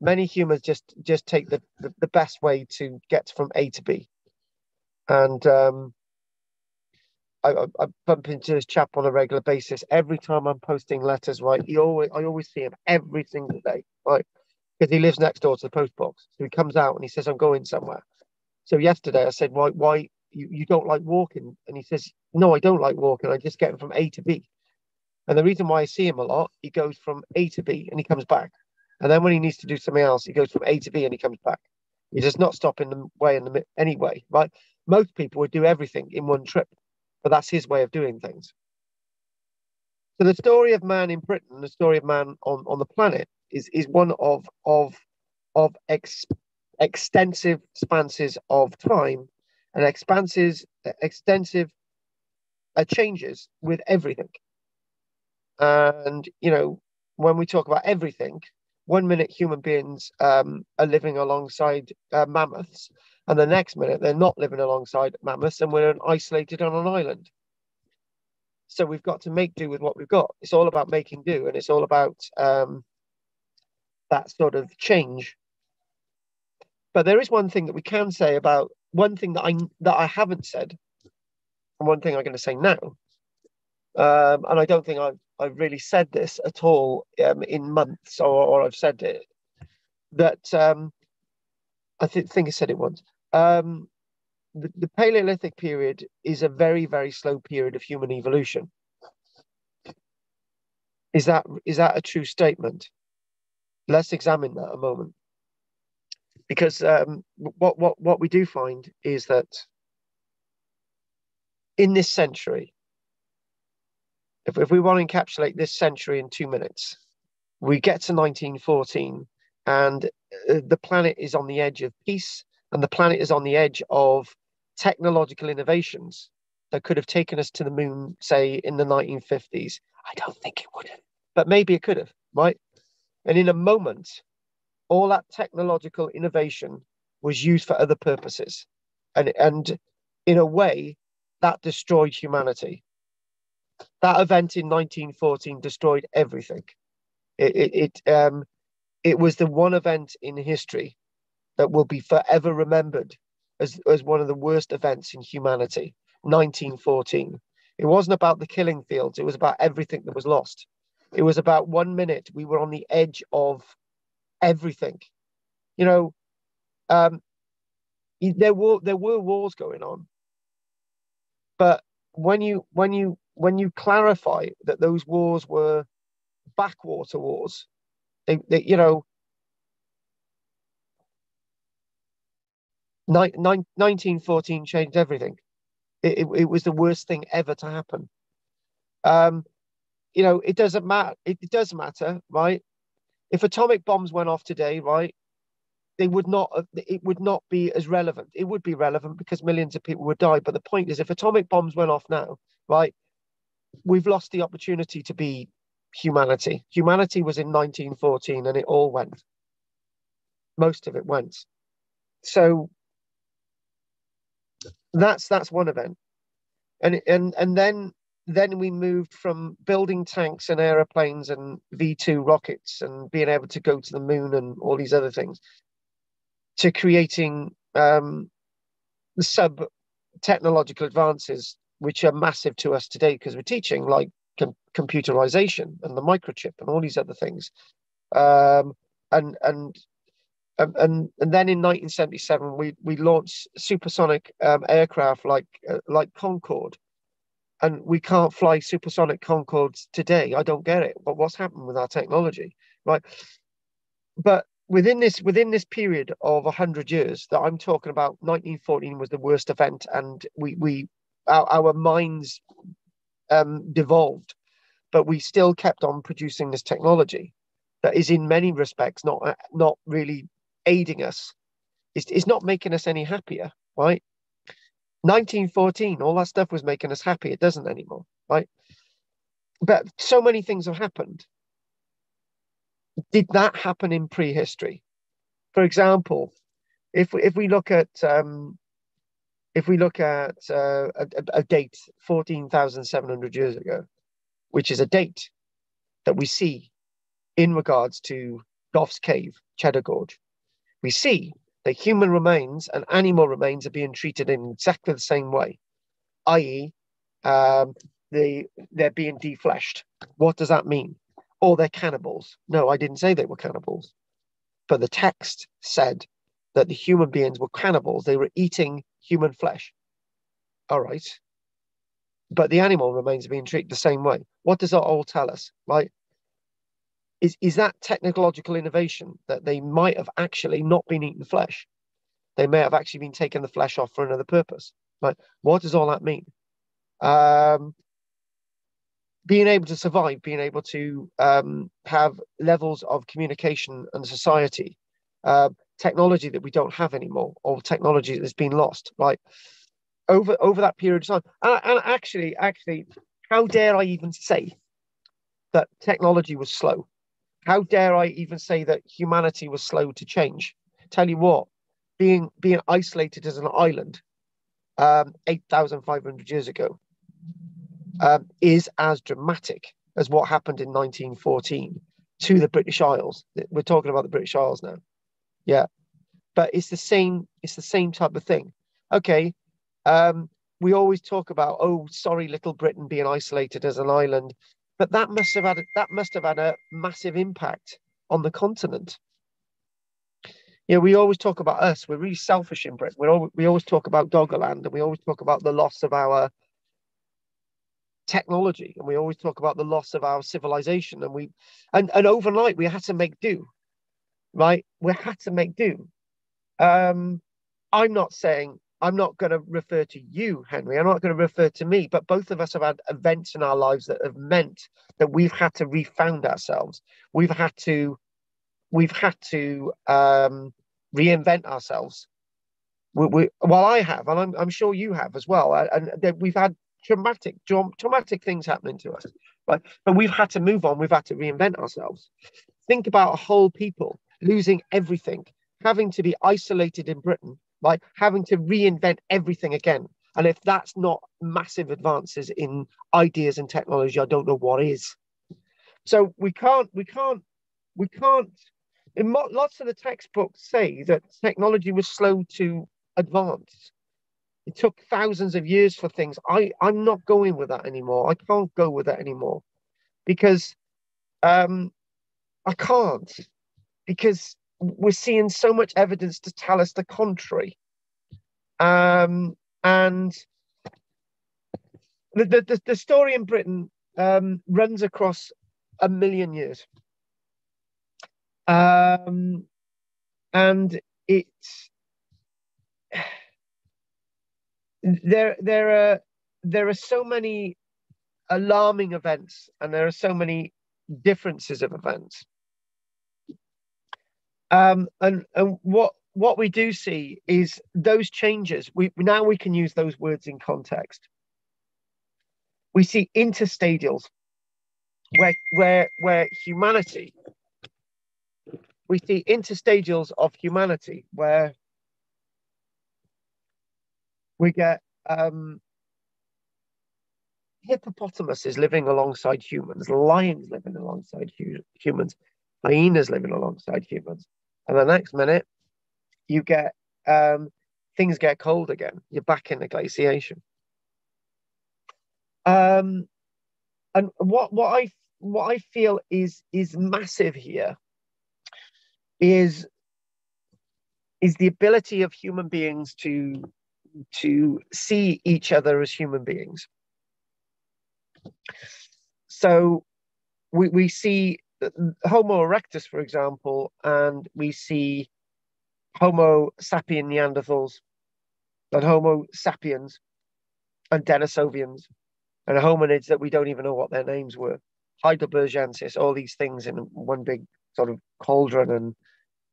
many humans just just take the, the, the best way to get from a to b and um, I, I, bump into this chap on a regular basis every time i'm posting letters right he always i always see him every single day right because he lives next door to the post box. So he comes out and he says, I'm going somewhere. So yesterday I said, Why why you, you don't like walking? And he says, No, I don't like walking. I just get from A to B. And the reason why I see him a lot, he goes from A to B and he comes back. And then when he needs to do something else, he goes from A to B and he comes back. He does not stop in the way in the anyway, right? Most people would do everything in one trip, but that's his way of doing things. So the story of man in Britain, the story of man on, on the planet, is is one of of of ex, extensive expanses of time and expanses extensive uh, changes with everything. And you know, when we talk about everything, one minute human beings um, are living alongside uh, mammoths, and the next minute they're not living alongside mammoths, and we're isolated on an island. So we've got to make do with what we've got. It's all about making do, and it's all about um, that sort of change. But there is one thing that we can say about one thing that I that I haven't said, and one thing I'm going to say now, um, and I don't think I've I've really said this at all um, in months, or, or I've said it that um, I th- think I said it once. Um, the, the Paleolithic period is a very very slow period of human evolution. Is that is that a true statement? Let's examine that a moment. Because um, what, what, what we do find is that in this century, if, if we want to encapsulate this century in two minutes, we get to 1914 and uh, the planet is on the edge of peace and the planet is on the edge of technological innovations that could have taken us to the moon, say, in the 1950s. I don't think it would have, but maybe it could have, right? And in a moment, all that technological innovation was used for other purposes. And, and in a way, that destroyed humanity. That event in 1914 destroyed everything. It, it, it, um, it was the one event in history that will be forever remembered as, as one of the worst events in humanity 1914. It wasn't about the killing fields, it was about everything that was lost. It was about one minute we were on the edge of everything. You know, um, there were there were wars going on, but when you when you when you clarify that those wars were backwater wars, they, they you know. 1914 changed everything. It, it, it, was the worst thing ever to happen. Um, you know, it doesn't matter. It, it does matter, right? If atomic bombs went off today, right, they would not. It would not be as relevant. It would be relevant because millions of people would die. But the point is, if atomic bombs went off now, right, we've lost the opportunity to be humanity. Humanity was in 1914, and it all went. Most of it went. So that's that's one event, and and and then then we moved from building tanks and aeroplanes and V2 rockets and being able to go to the moon and all these other things to creating um, sub technological advances, which are massive to us today because we're teaching like com- computerization and the microchip and all these other things. Um, and, and um, and and then in 1977 we we launched supersonic um, aircraft like uh, like Concorde, and we can't fly supersonic Concordes today. I don't get it. But what's happened with our technology, right? But within this within this period of hundred years that I'm talking about, 1914 was the worst event, and we we our, our minds um, devolved, but we still kept on producing this technology that is in many respects not not really aiding us. It's, it's not making us any happier, right? 1914, all that stuff was making us happy. It doesn't anymore, right? But so many things have happened. Did that happen in prehistory? For example, if we, if we look at um, if we look at uh, a, a date 14,700 years ago, which is a date that we see in regards to Gough's Cave, Cheddar Gorge, we see that human remains and animal remains are being treated in exactly the same way, i.e., um, they they're being defleshed. What does that mean? Or they're cannibals? No, I didn't say they were cannibals, but the text said that the human beings were cannibals. They were eating human flesh. All right, but the animal remains being treated the same way. What does that all tell us? Like, is is that technological innovation that they might have actually not been eating flesh they may have actually been taking the flesh off for another purpose like what does all that mean um, being able to survive being able to um, have levels of communication and society uh, technology that we don't have anymore or technology that's been lost like over over that period of time and, and actually actually how dare i even say that technology was slow how dare I even say that humanity was slow to change? Tell you what, being being isolated as an island, um, eight thousand five hundred years ago, um, is as dramatic as what happened in 1914 to the British Isles. We're talking about the British Isles now, yeah, but it's the same. It's the same type of thing. Okay, um, we always talk about oh, sorry, little Britain being isolated as an island but that must have had that must have had a massive impact on the continent. Yeah, we always talk about us. We're really selfish in Britain. We're always, we always talk about Doggerland, and we always talk about the loss of our technology, and we always talk about the loss of our civilization. And we, and and overnight we had to make do, right? We had to make do. Um, I'm not saying I'm not going to refer to you, Henry. I'm not going to refer to me, but both of us have had events in our lives that have meant that we've had to refound ourselves. We've had to, we've had to um, reinvent ourselves. We, we, well, I have, and I'm, I'm sure you have as well. And, and we've had traumatic, traumatic things happening to us, right? But we've had to move on. We've had to reinvent ourselves. Think about a whole people losing everything, having to be isolated in Britain like having to reinvent everything again. And if that's not massive advances in ideas and technology, I don't know what is. So we can't, we can't, we can't. In lots of the textbooks say that technology was slow to advance. It took thousands of years for things. I, I'm not going with that anymore. I can't go with that anymore because um, I can't because we're seeing so much evidence to tell us the contrary. Um, and the, the, the, story in Britain um, runs across a million years. Um, and it's there there are there are so many alarming events and there are so many differences of events um, and and what what we do see is those changes. We now we can use those words in context. We see interstadials where where where humanity. We see interstadials of humanity where we get um, hippopotamuses living alongside humans, lions living alongside hu- humans, hyenas living alongside humans. And the next minute, you get um, things get cold again. You're back in the glaciation. Um, and what what I what I feel is is massive here is is the ability of human beings to to see each other as human beings. So we, we see Homo erectus, for example, and we see Homo sapien Neanderthals and Homo sapiens and Denisovians and hominids that we don't even know what their names were. Heidelbergensis, all these things in one big sort of cauldron. And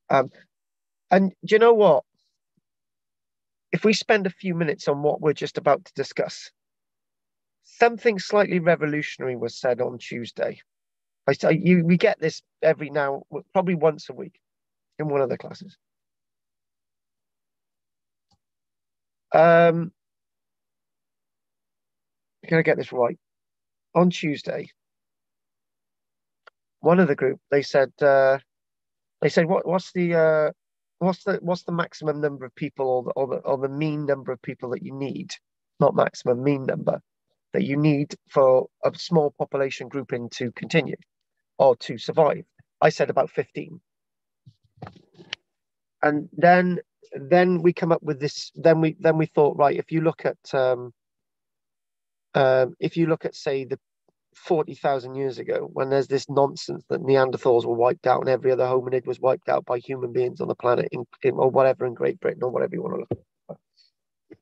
um, and do you know what? If we spend a few minutes on what we're just about to discuss, something slightly revolutionary was said on Tuesday. I you we get this every now, probably once a week in one of the classes. Um, can I get this right? On Tuesday, one of the group they said uh, they said what what's the uh, what's the what's the maximum number of people or the, or the or the mean number of people that you need, not maximum mean number that you need for a small population grouping to continue or to survive. I said about 15. And then then we come up with this then we then we thought right if you look at um, um if you look at say the 40,000 years ago when there's this nonsense that Neanderthals were wiped out and every other hominid was wiped out by human beings on the planet in, in, or whatever in Great Britain or whatever you want to look at.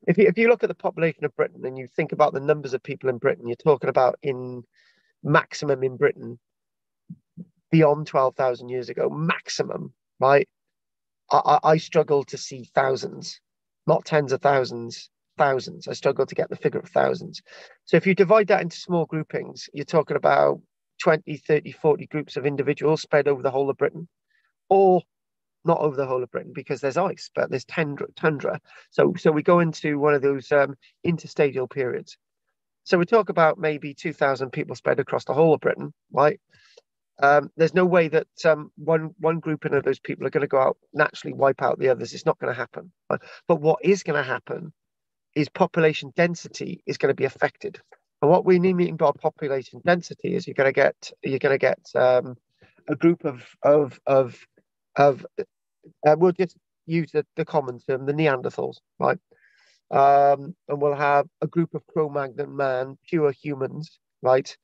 If you, if you look at the population of Britain and you think about the numbers of people in Britain, you're talking about in maximum in Britain beyond 12,000 years ago, maximum, right? I, I, I struggle to see thousands, not tens of thousands, thousands. I struggle to get the figure of thousands. So if you divide that into small groupings, you're talking about 20, 30, 40 groups of individuals spread over the whole of Britain, or not over the whole of Britain because there's ice, but there's tundra. tundra. So, so we go into one of those um, interstadial periods. So we talk about maybe 2,000 people spread across the whole of Britain, right? Um, there's no way that um, one one grouping of those people are going to go out naturally wipe out the others. It's not going to happen. But, but what is going to happen is population density is going to be affected. And what we mean by population density is you're going to get you're going to get um, a group of of of of uh, we'll just use the, the common term, the Neanderthals, right? Um, and we'll have a group of Cro-Magnon man, pure humans, right?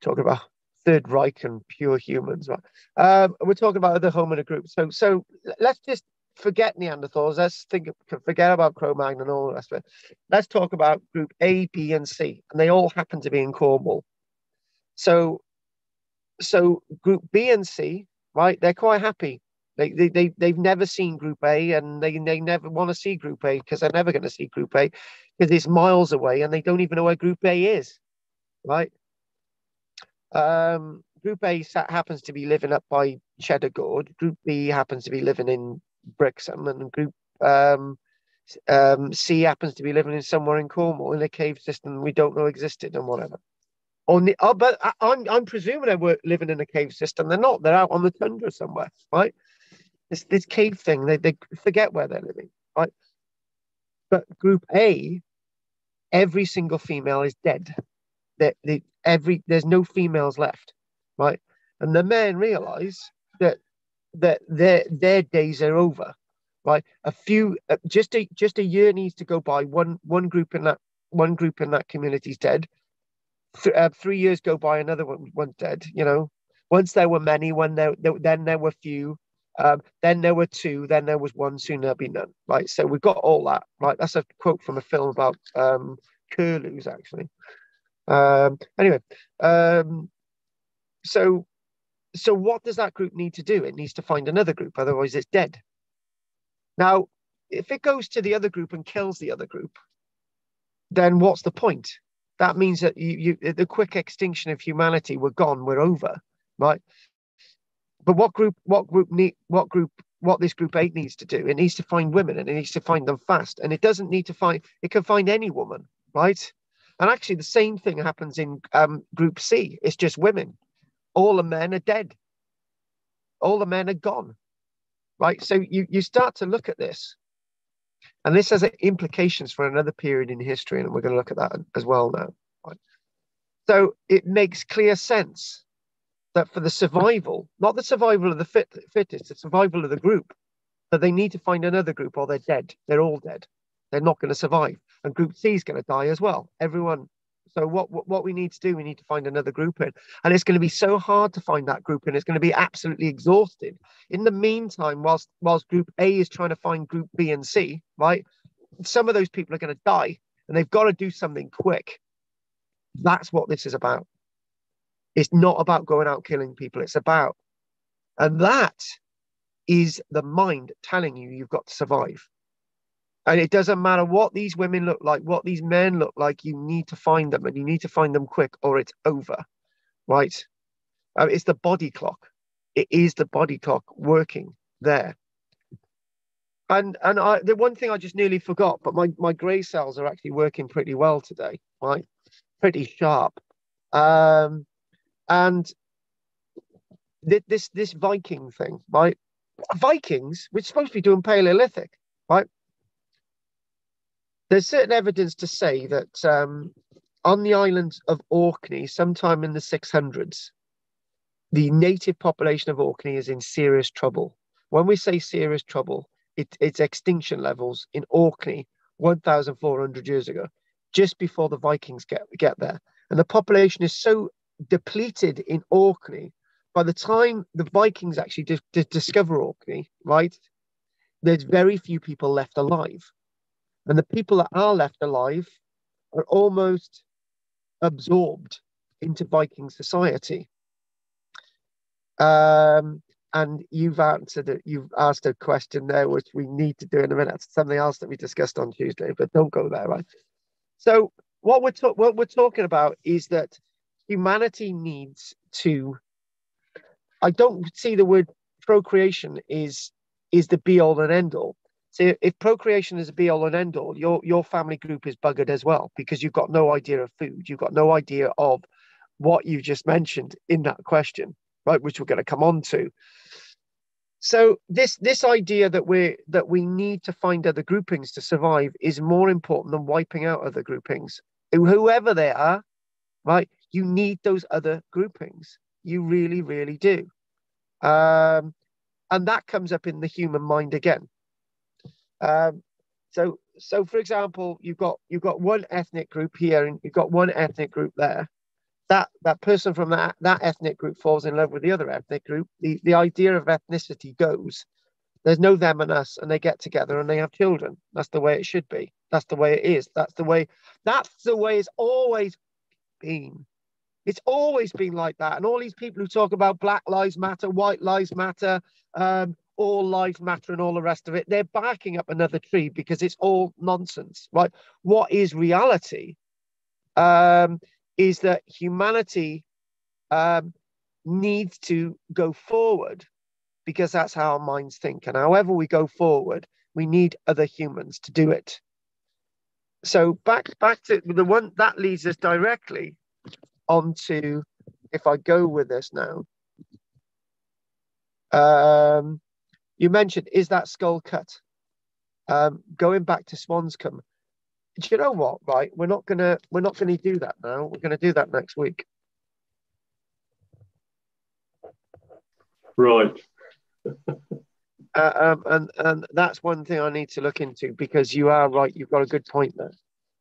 Talking about Third Reich and pure humans, right? Um, we're talking about other hominid groups. So, so let's just forget Neanderthals. Let's think, forget about Cro-Magnon and all the rest of it. Let's talk about group A, B, and C, and they all happen to be in Cornwall. So, so group B and C, right? They're quite happy. They, they, they, they've never seen Group A and they, they never want to see Group A because they're never going to see Group A because it's miles away and they don't even know where Group A is, right? Um, Group A happens to be living up by Cheddar Gorge. Group B happens to be living in Brixham, and Group um, um, C happens to be living in somewhere in Cornwall in a cave system we don't know existed and whatever. On the, oh, but I, I'm I'm presuming they were living in a cave system. They're not. They're out on the tundra somewhere, right? This this cave thing. They they forget where they're living, right? But Group A, every single female is dead. That they, every there's no females left, right? And the men realize that that their their days are over right? A few uh, just a just a year needs to go by. One one group in that one group in that community is dead. Th- uh, three years go by another one one's dead you know? Once there were many when there, there then there were few um, then there were two then there was one soon there'll be none right? So we've got all that right? That's a quote from a film about um curlews actually um anyway um so so what does that group need to do? It needs to find another group, otherwise it's dead. Now, if it goes to the other group and kills the other group, then what's the point? That means that you, you the quick extinction of humanity, we're gone, we're over, right? But what group, what group need, what group, what this group eight needs to do? It needs to find women, and it needs to find them fast, and it doesn't need to find. It can find any woman, right? And actually, the same thing happens in um, Group C. It's just women all the men are dead. All the men are gone. Right. So you, you start to look at this. And this has implications for another period in history. And we're going to look at that as well now. Right? So it makes clear sense that for the survival, not the survival of the fit, fittest, the survival of the group, that they need to find another group or they're dead. They're all dead. They're not going to survive. And group C is going to die as well. Everyone so what, what, what we need to do, we need to find another group in, and it's going to be so hard to find that group in. It's going to be absolutely exhausted. In the meantime, whilst whilst Group A is trying to find Group B and C, right, some of those people are going to die, and they've got to do something quick. That's what this is about. It's not about going out killing people. It's about, and that is the mind telling you you've got to survive. And it doesn't matter what these women look like, what these men look like, you need to find them and you need to find them quick or it's over, right? Uh, it's the body clock. It is the body clock working there. And and I, the one thing I just nearly forgot, but my, my grey cells are actually working pretty well today, right? Pretty sharp. Um, and th- this this Viking thing, right? Vikings, we're supposed to be doing Paleolithic, right? There's certain evidence to say that um, on the island of Orkney, sometime in the 600s, the native population of Orkney is in serious trouble. When we say serious trouble, it, it's extinction levels in Orkney 1,400 years ago, just before the Vikings get, get there. And the population is so depleted in Orkney. By the time the Vikings actually di- di- discover Orkney, right, there's very few people left alive. And the people that are left alive are almost absorbed into Viking society. Um, and you've answered it. You've asked a question there, which we need to do in a minute. It's something else that we discussed on Tuesday, but don't go there, right? So what we're ta- what we're talking about is that humanity needs to. I don't see the word procreation is is the be all and end all. So if procreation is a be all and end all, your your family group is buggered as well because you've got no idea of food, you've got no idea of what you just mentioned in that question, right? Which we're going to come on to. So this this idea that we that we need to find other groupings to survive is more important than wiping out other groupings, whoever they are, right? You need those other groupings. You really, really do. Um, and that comes up in the human mind again. Um, so, so for example, you've got you've got one ethnic group here, and you've got one ethnic group there. That that person from that that ethnic group falls in love with the other ethnic group. The the idea of ethnicity goes. There's no them and us, and they get together and they have children. That's the way it should be. That's the way it is. That's the way. That's the way it's always been. It's always been like that. And all these people who talk about Black Lives Matter, White Lives Matter, um, all lives matter, and all the rest of it, they're backing up another tree because it's all nonsense, right? What is reality um, is that humanity um, needs to go forward because that's how our minds think. And however we go forward, we need other humans to do it. So back back to the one that leads us directly onto if I go with this now. Um, you mentioned is that skull cut? Um, going back to Swanscombe, do you know what? Right, we're not gonna we're not gonna do that now. We're gonna do that next week. Right. uh, um, and and that's one thing I need to look into because you are right. You've got a good point there.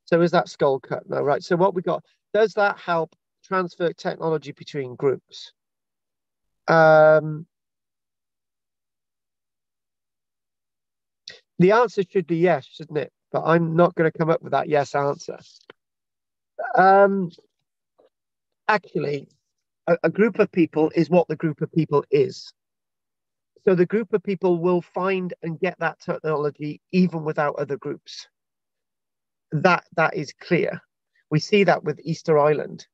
So is that skull cut now? Right. So what we got? Does that help transfer technology between groups? Um, the answer should be yes, shouldn't it? But I'm not going to come up with that yes answer. Um, actually, a, a group of people is what the group of people is. So the group of people will find and get that technology even without other groups. That that is clear. We see that with Easter Island.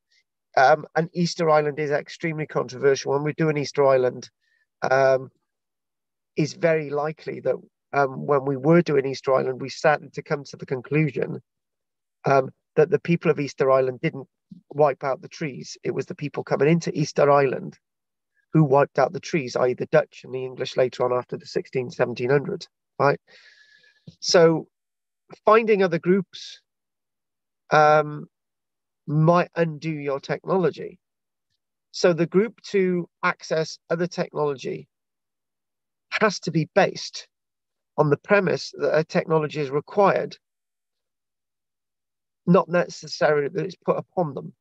Um, and Easter Island is extremely controversial. When we do an Easter Island, um, is very likely that um, when we were doing Easter Island, we started to come to the conclusion um, that the people of Easter Island didn't wipe out the trees. It was the people coming into Easter Island who wiped out the trees, i.e., the Dutch and the English later on after the 16, 1700s, right? So finding other groups um, might undo your technology. So the group to access other technology has to be based on the premise that a technology is required, not necessarily that it's put upon them.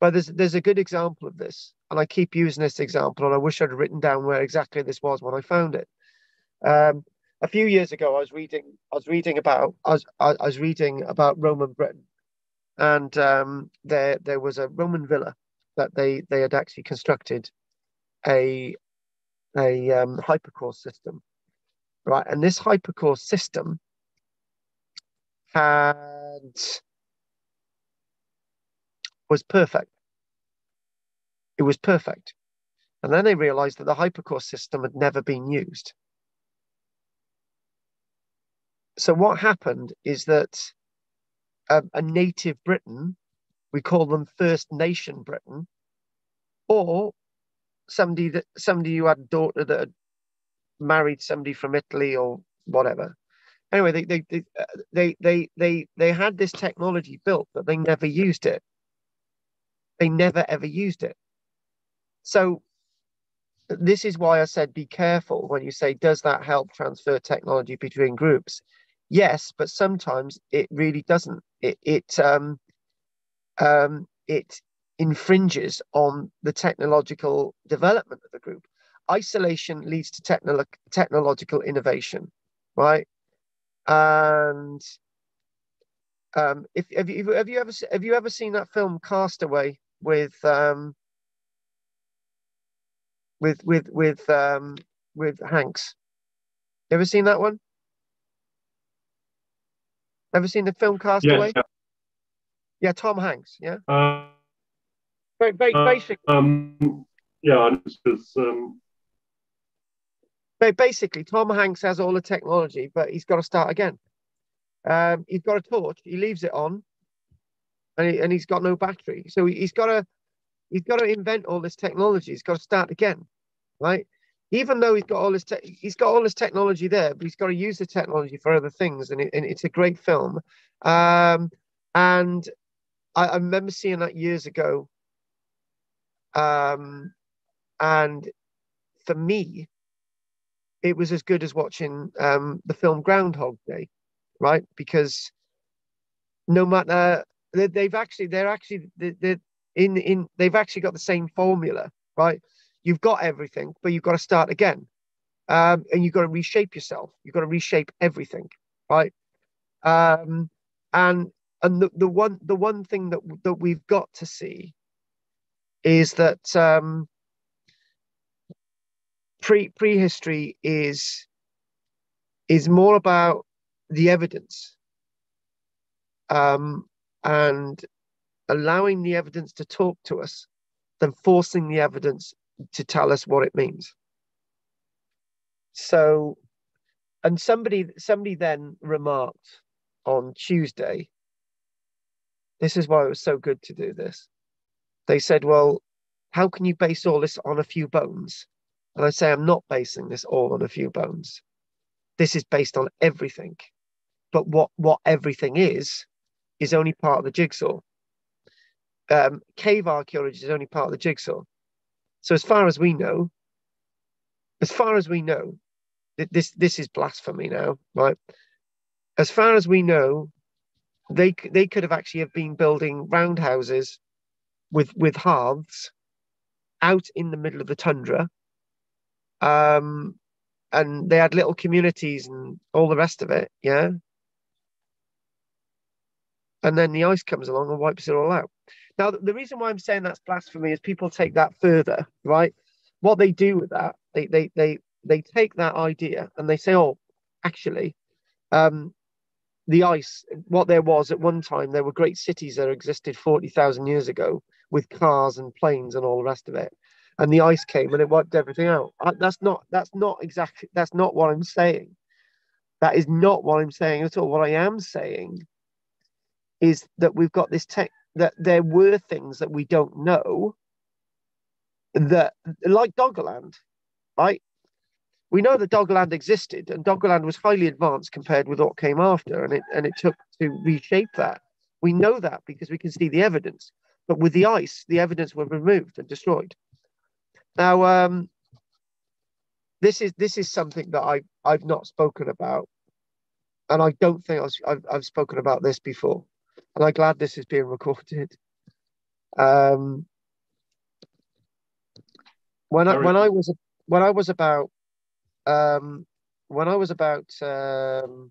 But there's there's a good example of this, and I keep using this example, and I wish I'd written down where exactly this was when I found it. Um, a few years ago, I was reading I was reading about I was I was reading about Roman Britain, and um, there there was a Roman villa that they they had actually constructed a a um, hypocaust system, right? And this hypocaust system had was perfect. It was perfect. And then they realized that the hypocaust system had never been used. So what happened is that um, a native Britain, we call them First Nation Britain, or somebody that somebody who had a daughter that had married somebody from Italy or whatever. Anyway, they they they uh, they they they, they had this technology built, but they never used it. They never ever used it. So this is why I said be careful when you say, does that help transfer technology between groups? Yes, but sometimes it really doesn't. It it um um it infringes on the technological development of the group. Isolation leads to technolo- technological innovation, right? And um, if have you have you ever have you ever seen that film Castaway with um, with with with um, with Hanks? You ever seen that one? Ever seen the film Castaway? Yes. Yeah, Tom Hanks. Yeah. Uh, Very, very uh, basic. um, yeah, because um, But basically, Tom Hanks has all the technology, but he's got to start again. Um, he's got a torch. He leaves it on, and, he, and he's got no battery. So he, he's got to he's got to invent all this technology. He's got to start again, right? Even though he's got all this te- he's got all this technology there, but he's got to use the technology for other things. And, it, and it's a great film. Um, and I, I remember seeing that years ago. Um, and for me, it was as good as watching um, the film Groundhog Day, right? Because no matter they, they've actually they're actually they- they're in in they've actually got the same formula, right? You've got everything, but you've got to start again, um, and you've got to reshape yourself. You've got to reshape everything, right? Um, and and the, the one the one thing that that we've got to see is that um, pre prehistory is is more about the evidence um, and allowing the evidence to talk to us than forcing the evidence to tell us what it means. So, and somebody somebody then remarked on Tuesday. This is why it was so good to do this. They said, "Well, how can you base all this on a few bones?" And I say, I'm not basing this all on a few bones. This is based on everything. But what, what everything is, is only part of the jigsaw. Um, cave archaeology is only part of the jigsaw. So as far as we know, as far as we know, th- this this is blasphemy now, right? As far as we know, they they could have actually have been building roundhouses with with hearths out in the middle of the tundra um, and they had little communities and all the rest of it, yeah. And then the ice comes along and wipes it all out. Now, the, reason why I'm saying that's blasphemy is people take that further, right? What they do with that, they they they they take that idea and they say, oh, actually, um, the ice, what there was at one time, there were great cities that existed forty thousand years ago with cars and planes and all the rest of it and the ice came and it wiped everything out. That's not that's not exactly that's not what I'm saying. That is not what I'm saying at all. What I am saying is that we've got this tech that there were things that we don't know that like Doggerland, right? We know that Doggerland existed and Doggerland was highly advanced compared with what came after, and it and it took to reshape that. We know that because we can see the evidence. But with the ice, the evidence was removed and destroyed. Now, um, this is this is something that I I've not spoken about, and I don't think I've, I've I've spoken about this before, and I'm glad this is being recorded. Um, when I when I was when I was about um, when I was about um,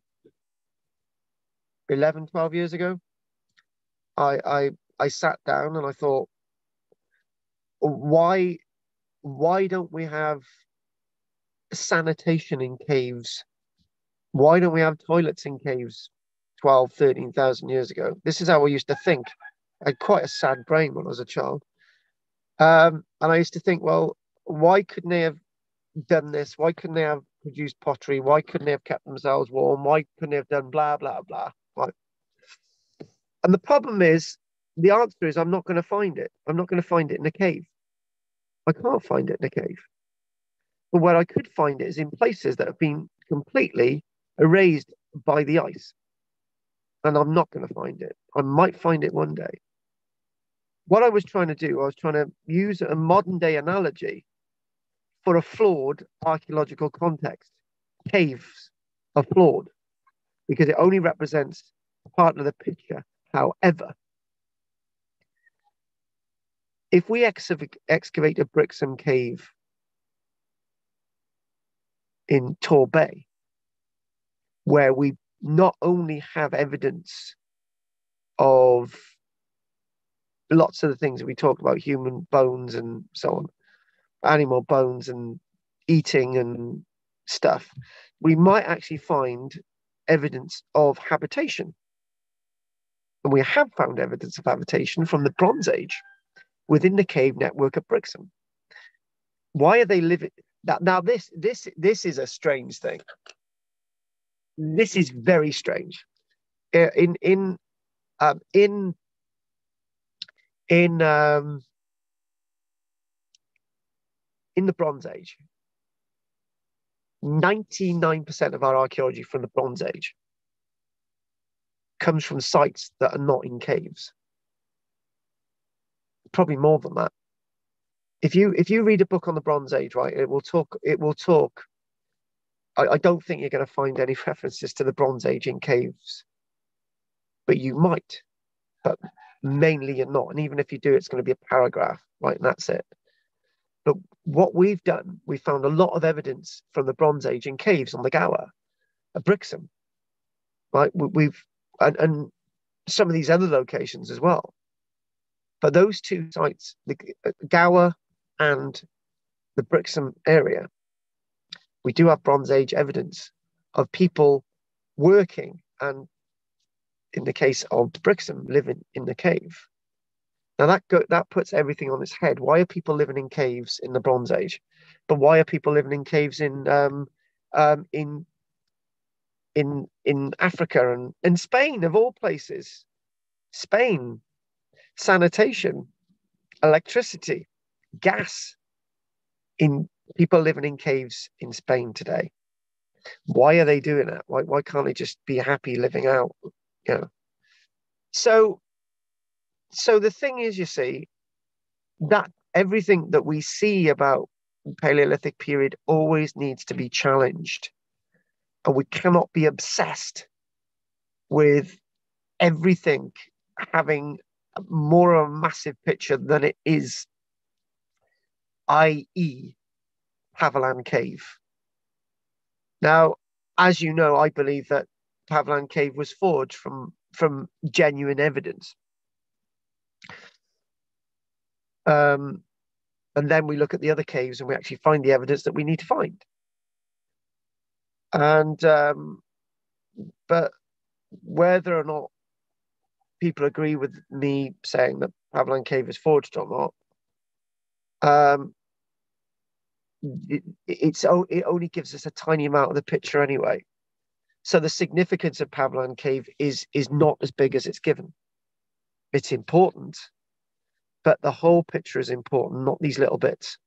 11, 12 years ago, I I I sat down and I thought, why why don't we have sanitation in caves? Why don't we have toilets in caves 12, 13,000 years ago? This is how I used to think. I had quite a sad brain when I was a child. Um, and I used to think, well, why couldn't they have done this? Why couldn't they have produced pottery? Why couldn't they have kept themselves warm? Why couldn't they have done blah, blah, blah? Right. And the problem is, the answer is I'm not going to find it. I'm not going to find it in a cave. I can't find it in a cave. But where I could find it is in places that have been completely erased by the ice. And I'm not going to find it. I might find it one day. What I was trying to do, I was trying to use a modern day analogy for a flawed archaeological context. Caves are flawed because it only represents part of the picture. However, if we ex- excavate a Brixham cave in Tor Bay, where we not only have evidence of lots of the things that we talk about human bones and so on animal bones and eating and stuff we might actually find evidence of habitation. And we have found evidence of habitation from the bronze age within the cave network of brixham. Why are they living now, now this this this is a strange thing. This is very strange. Uh, in in um, in in um, in the Bronze Age, 99% of our archaeology from the Bronze Age comes from sites that are not in caves. Probably more than that. If you if you read a book on the Bronze Age, right, it will talk. It will talk. I, I don't think you're going to find any references to the Bronze Age in caves, but you might. But mainly you're not. And even if you do, it's going to be a paragraph, right? And that's it. But what we've done, we found a lot of evidence from the Bronze Age in caves on the Gower, at Brixham, right? We've and, and some of these other locations as well. But those two sites, the uh, Gower and the Brixham area, we do have Bronze Age evidence of people working and in the case of Brixham, living in the cave. Now that go, that puts everything on its head. Why are people living in caves in the Bronze Age? But why are people living in caves in um, um, in in in Africa and in Spain of all places? Spain, sanitation, electricity, gas. In people living in caves in Spain today. Why are they doing that? Why why can't they just be happy living out yeah. So, so the thing is, you see, that everything that we see about Paleolithic period always needs to be challenged, and we cannot be obsessed with everything having more of a massive picture than it is, i.e., Paviland Cave. Now, as you know, I believe that Paviland Cave was forged from from genuine evidence. Um, and then we look at the other caves and we actually find the evidence that we need to find. And um, but whether or not people agree with me saying that Paviland Cave is forged or not, um, it, it's it only gives us a tiny amount of the picture anyway. So the significance of Paviland Cave is is not as big as it's given. It's important, but the whole picture is important, not these little bits.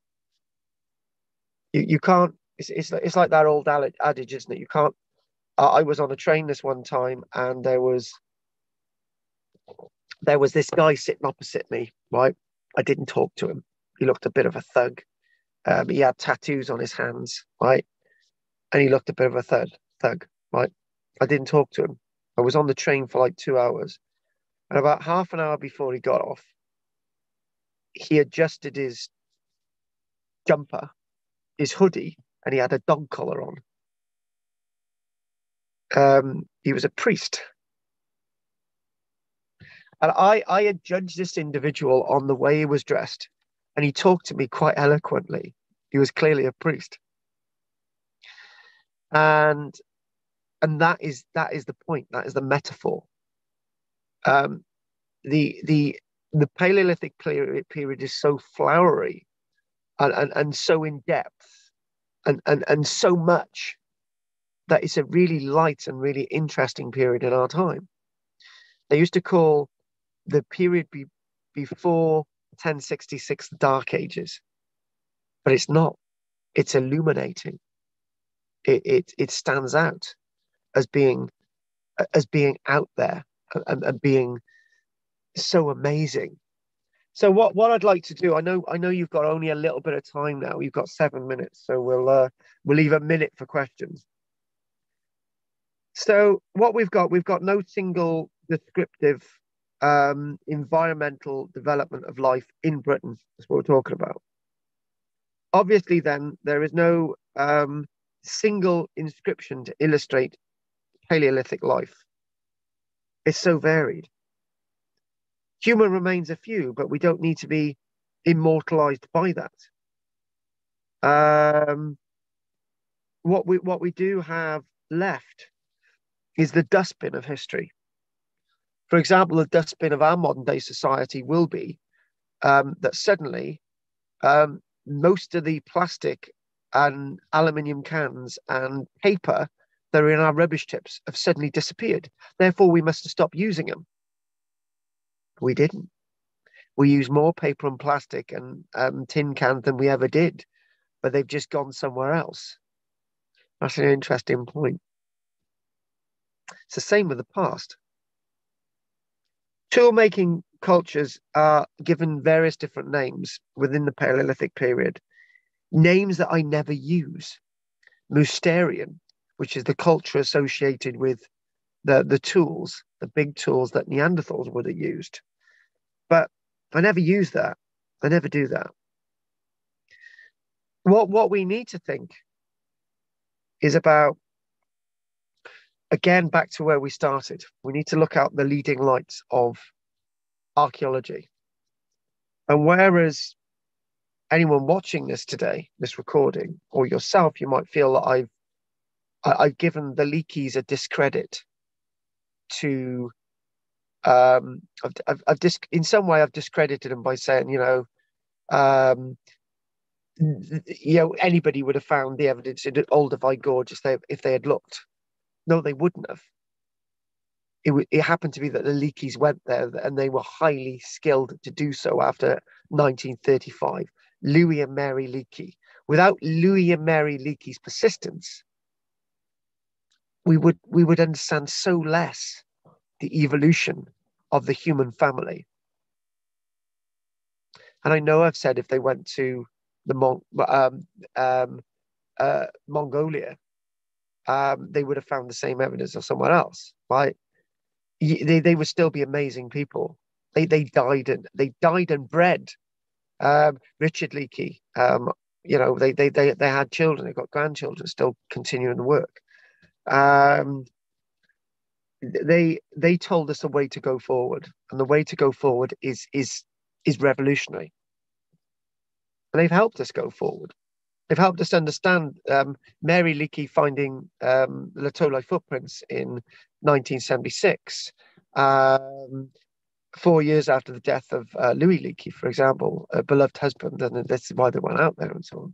You you can't. It's it's it's like that old adage, isn't it? You can't. I was on a train this one time, and there was there was this guy sitting opposite me. Right, I didn't talk to him. He looked a bit of a thug. Um, he had tattoos on his hands, right, and he looked a bit of a thug. Thug, right? I didn't talk to him. I was on the train for like two hours. And about half an hour before he got off, he adjusted his jumper, his hoodie, and he had a dog collar on. Um, he was a priest. And I, I had judged this individual on the way he was dressed, and he talked to me quite eloquently. He was clearly a priest. And and that is that is the point. That is the metaphor. Um, the the the Paleolithic period, period is so flowery and, and, and so in depth and, and, and so much that it's a really light and really interesting period in our time. They used to call the period be, before 1066 the Dark Ages, but it's not. It's illuminating. It, it, it stands out as being as being out there and, and being so amazing. So what what I'd like to do, I know I know you've got only a little bit of time now. You've got seven minutes, so we'll uh, we'll leave a minute for questions. So what we've got, we've got no single descriptive um, environmental development of life in Britain. That's what we're talking about. Obviously, then, there is no um, single inscription to illustrate Paleolithic life. It's so varied. Human remains a few, but we don't need to be immortalized by that. Um, what we what we do have left is the dustbin of history. For example, the dustbin of our modern day society will be um, that suddenly um, most of the plastic and aluminium cans and paper that are in our rubbish tips have suddenly disappeared. Therefore, we must stop using them. We didn't. We use more paper and plastic and um, tin cans than we ever did, but they've just gone somewhere else. That's an interesting point. It's the same with the past. Tool making cultures are given various different names within the Paleolithic period. Names that I never use. Mousterian, which is the culture associated with the, the tools, the big tools that Neanderthals would have used. But I never use that. I never do that. What what we need to think is about again back to where we started. We need to look out the leading lights of archaeology. And whereas anyone watching this today, this recording, or yourself, you might feel that I've I've given the Leakeys a discredit to um I've, I've, I've dis- in some way I've discredited them by saying you know um you know anybody would have found the evidence in Olduvai Gorge if they if they had looked no they wouldn't have. It, it happened to be that the Leakeys went there and they were highly skilled to do so after 1935 Louis and Mary Leakey. Without Louis and Mary Leakey's persistence we would we would understand so less the evolution of the human family. And I know I've said if they went to the Mon- um, um, uh, Mongolia, um, they would have found the same evidence of someone else, right? They, they would still be amazing people. They they died and they died and bred. Um, Richard Leakey, um, you know, they, they they they had children, they got grandchildren, still continuing the work. Um, they they told us a way to go forward, and the way to go forward is is is revolutionary. And they've helped us go forward. They've helped us understand um, Mary Leakey finding um, footprints in 1976, um, four years after the death of uh, Louis Leakey, for example, a beloved husband, and this is why they went out there and so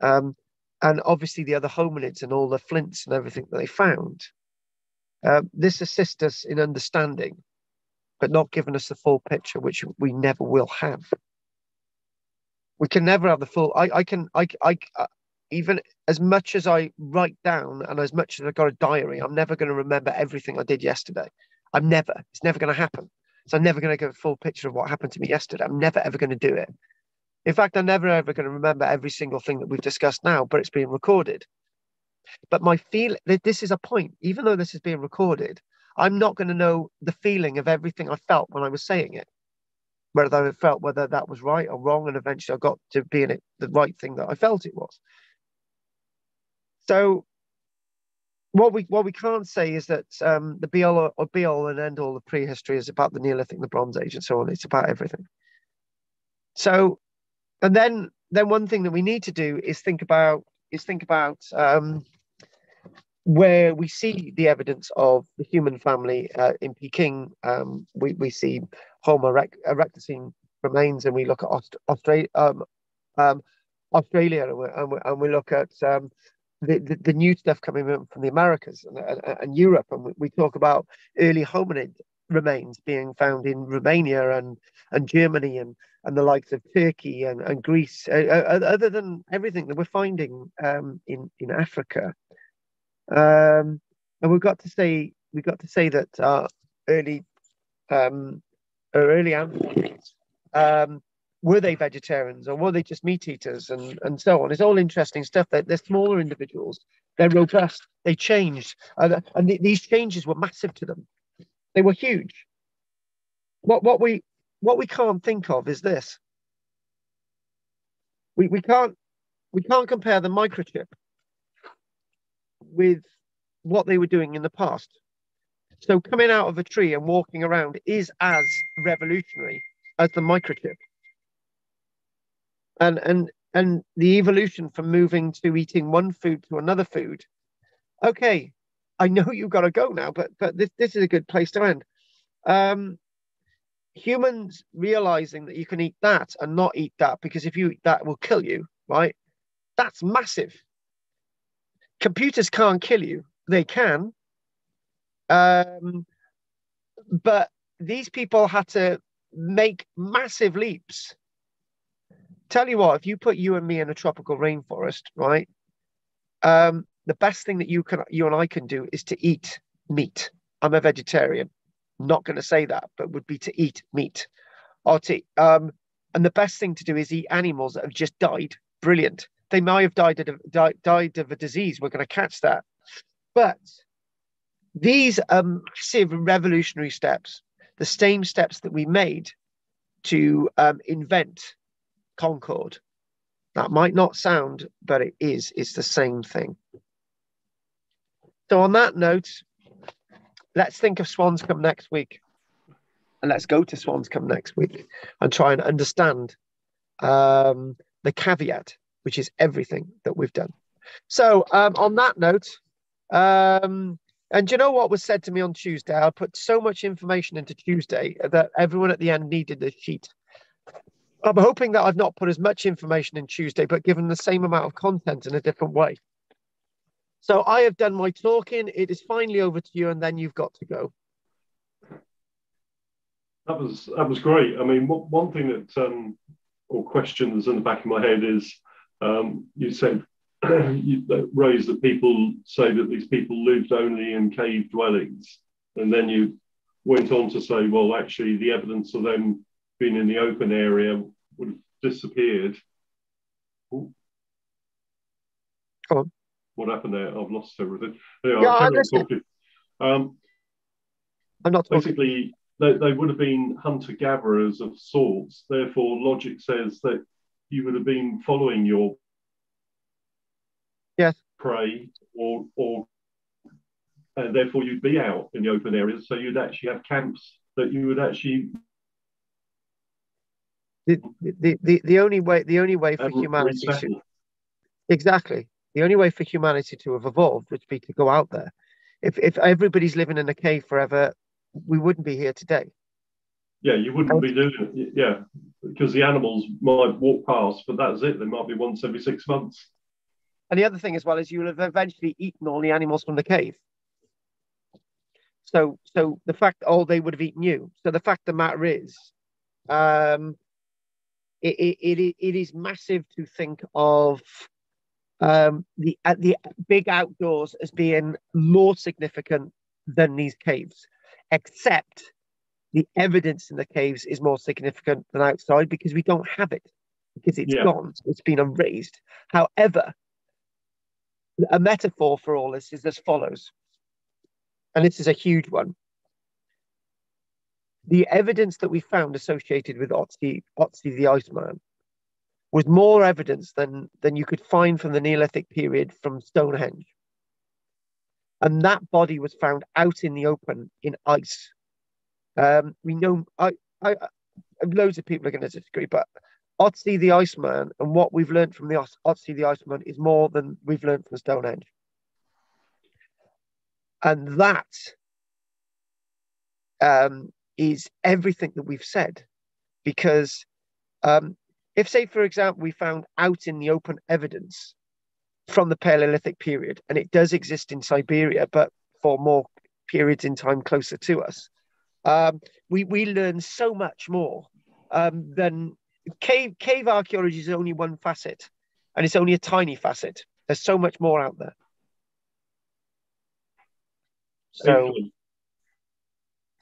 on. Um, and obviously the other hominids and all the flints and everything that they found. Uh, this assists us in understanding, but not giving us the full picture, which we never will have. We can never have the full. I, I can. I, I, uh, even as much as I write down and as much as I've got a diary, I'm never going to remember everything I did yesterday. I'm never. It's never going to happen. So I'm never going to get a full picture of what happened to me yesterday. I'm never ever going to do it. In fact, I'm never ever going to remember every single thing that we've discussed now, but it's being recorded. But my feel that this is a point, even though this is being recorded, I'm not going to know the feeling of everything I felt when I was saying it. Whether I felt whether that was right or wrong, and eventually I got to being it the right thing that I felt it was. So what we what we can't say is that um, the be all or be all and end all of prehistory is about the Neolithic, the Bronze Age, and so on. It's about everything. So, and then then one thing that we need to do is think about is think about um, where we see the evidence of the human family uh, in Peking. Um, we, we see Homo erectus remains, and we look at Aust- Australia, um, um, Australia, and we, and we, and we look at um, the, the, the, new stuff coming from the Americas and, and, and Europe, and we, we, talk about early hominid remains being found in Romania and and Germany and and the likes of Turkey and, and Greece, uh, uh, other than everything that we're finding um, in in Africa. Um, and we've got to say we got to say that our early um, our early ancestors um, were they vegetarians or were they just meat eaters and, and so on. It's all interesting stuff. They're, they're smaller individuals. They're robust. They changed, uh, and th- these changes were massive to them. They were huge. what what we what we can't think of is this. We we can't we can't compare the microchip with what they were doing in the past. So coming out of a tree and walking around is as revolutionary as the microchip. And and and the evolution from moving to eating one food to another food. Okay, I know you've got to go now, but but this this is a good place to end. Um, humans realizing that you can eat that and not eat that because if you eat that, will kill you, right? That's massive. Computers can't kill you. They can. Um, but these people had to make massive leaps. Tell you what, if you put you and me in a tropical rainforest, right? Um, the best thing that you can you and I can do is to eat meat. I'm a vegetarian. not going to say that, but would be to eat meat. Or to um, and the best thing to do is eat animals that have just died. Brilliant. They may have died of, died, died of a disease. We're going to catch that. But these are massive revolutionary steps, the same steps that we made to um, invent Concorde. That might not sound, but it is. It's the same thing. So on that note, let's think of Swanscombe next week. And let's go to Swanscombe next week and try and understand um, the caveat, which is everything that we've done. So um, on that note, um, and you know what was said to me on Tuesday? I put so much information into Tuesday that everyone at the end needed a sheet. I'm hoping that I've not put as much information in Tuesday, but given the same amount of content in a different way. So I have done my talking. It is finally over to you, and then you've got to go. That was that was great. I mean, one thing that um, or questions in the back of my head is um, you said you raised that people say that these people lived only in cave dwellings, and then you went on to say, well, actually, the evidence of them being in the open area would have disappeared. Ooh. Come on. What happened there? I've lost everything. Anyway, yeah, I'm, talking. Um, I'm not talking. Basically, they, they would have been hunter gatherers of sorts. Therefore, logic says that you would have been following your yes. prey, or or and therefore you'd be out in the open areas. So you'd actually have camps that you would actually. The, the, the, the only way the only way for humanity to, exactly the only way for humanity to have evolved would be to go out there. If if everybody's living in a cave forever, we wouldn't be here today. Yeah, you wouldn't be doing it. Yeah, because the animals might walk past, but that's it. They might be once every six months. And the other thing as well is you'll have eventually eaten all the animals from the cave. So, so the fact, oh, they would have eaten you. So the fact of the matter is, um, it, it, it, it is massive to think of um, the uh, the big outdoors as being more significant than these caves, except the evidence in the caves is more significant than outside because we don't have it because it's yeah. gone, it's been erased. However, a metaphor for all this is as follows, and this is a huge one. The evidence that we found associated with Otzi, Otzi the Iceman was more evidence than, than you could find from the Neolithic period from Stonehenge. And that body was found out in the open in ice. Um, we know, I, I, loads of people are going to disagree, but Otzi the Iceman and what we've learned from the Otzi the Iceman is more than we've learned from Stonehenge. And that um, is everything that we've said, because um, if, say, for example, we found out in the open evidence from the Paleolithic period, and it does exist in Siberia, but for more periods in time closer to us, um, we, we learn so much more um, than cave, cave archaeology is only one facet, and it's only a tiny facet. There's so much more out there. So,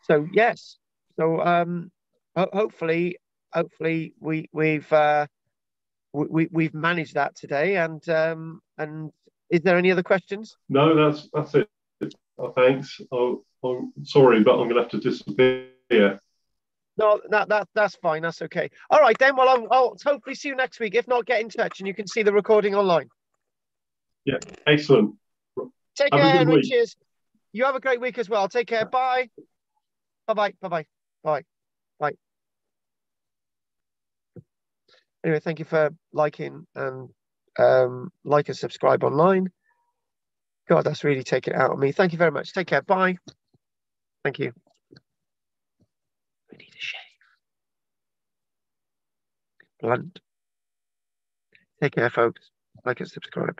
so yes. So um, ho- hopefully hopefully we we've uh, we, we've managed that today. And um, and is there any other questions? No, that's that's it. Oh, thanks. Oh, I'm sorry, but I'm going to have to disappear. No, that, that that's fine. That's okay. All right, then. Well, I'll, I'll hopefully see you next week. If not, get in touch and you can see the recording online. Yeah, excellent. Take Have care, Henry. Cheers. You have a great week as well. Take care. Bye. Bye bye. Bye bye. Bye. Bye. Anyway, thank you for liking and um, like and subscribe online. God, that's really taken out of me. Thank you very much. Take care. Bye. Thank you. We need a shave. Blunt. Take care, folks. Like and subscribe.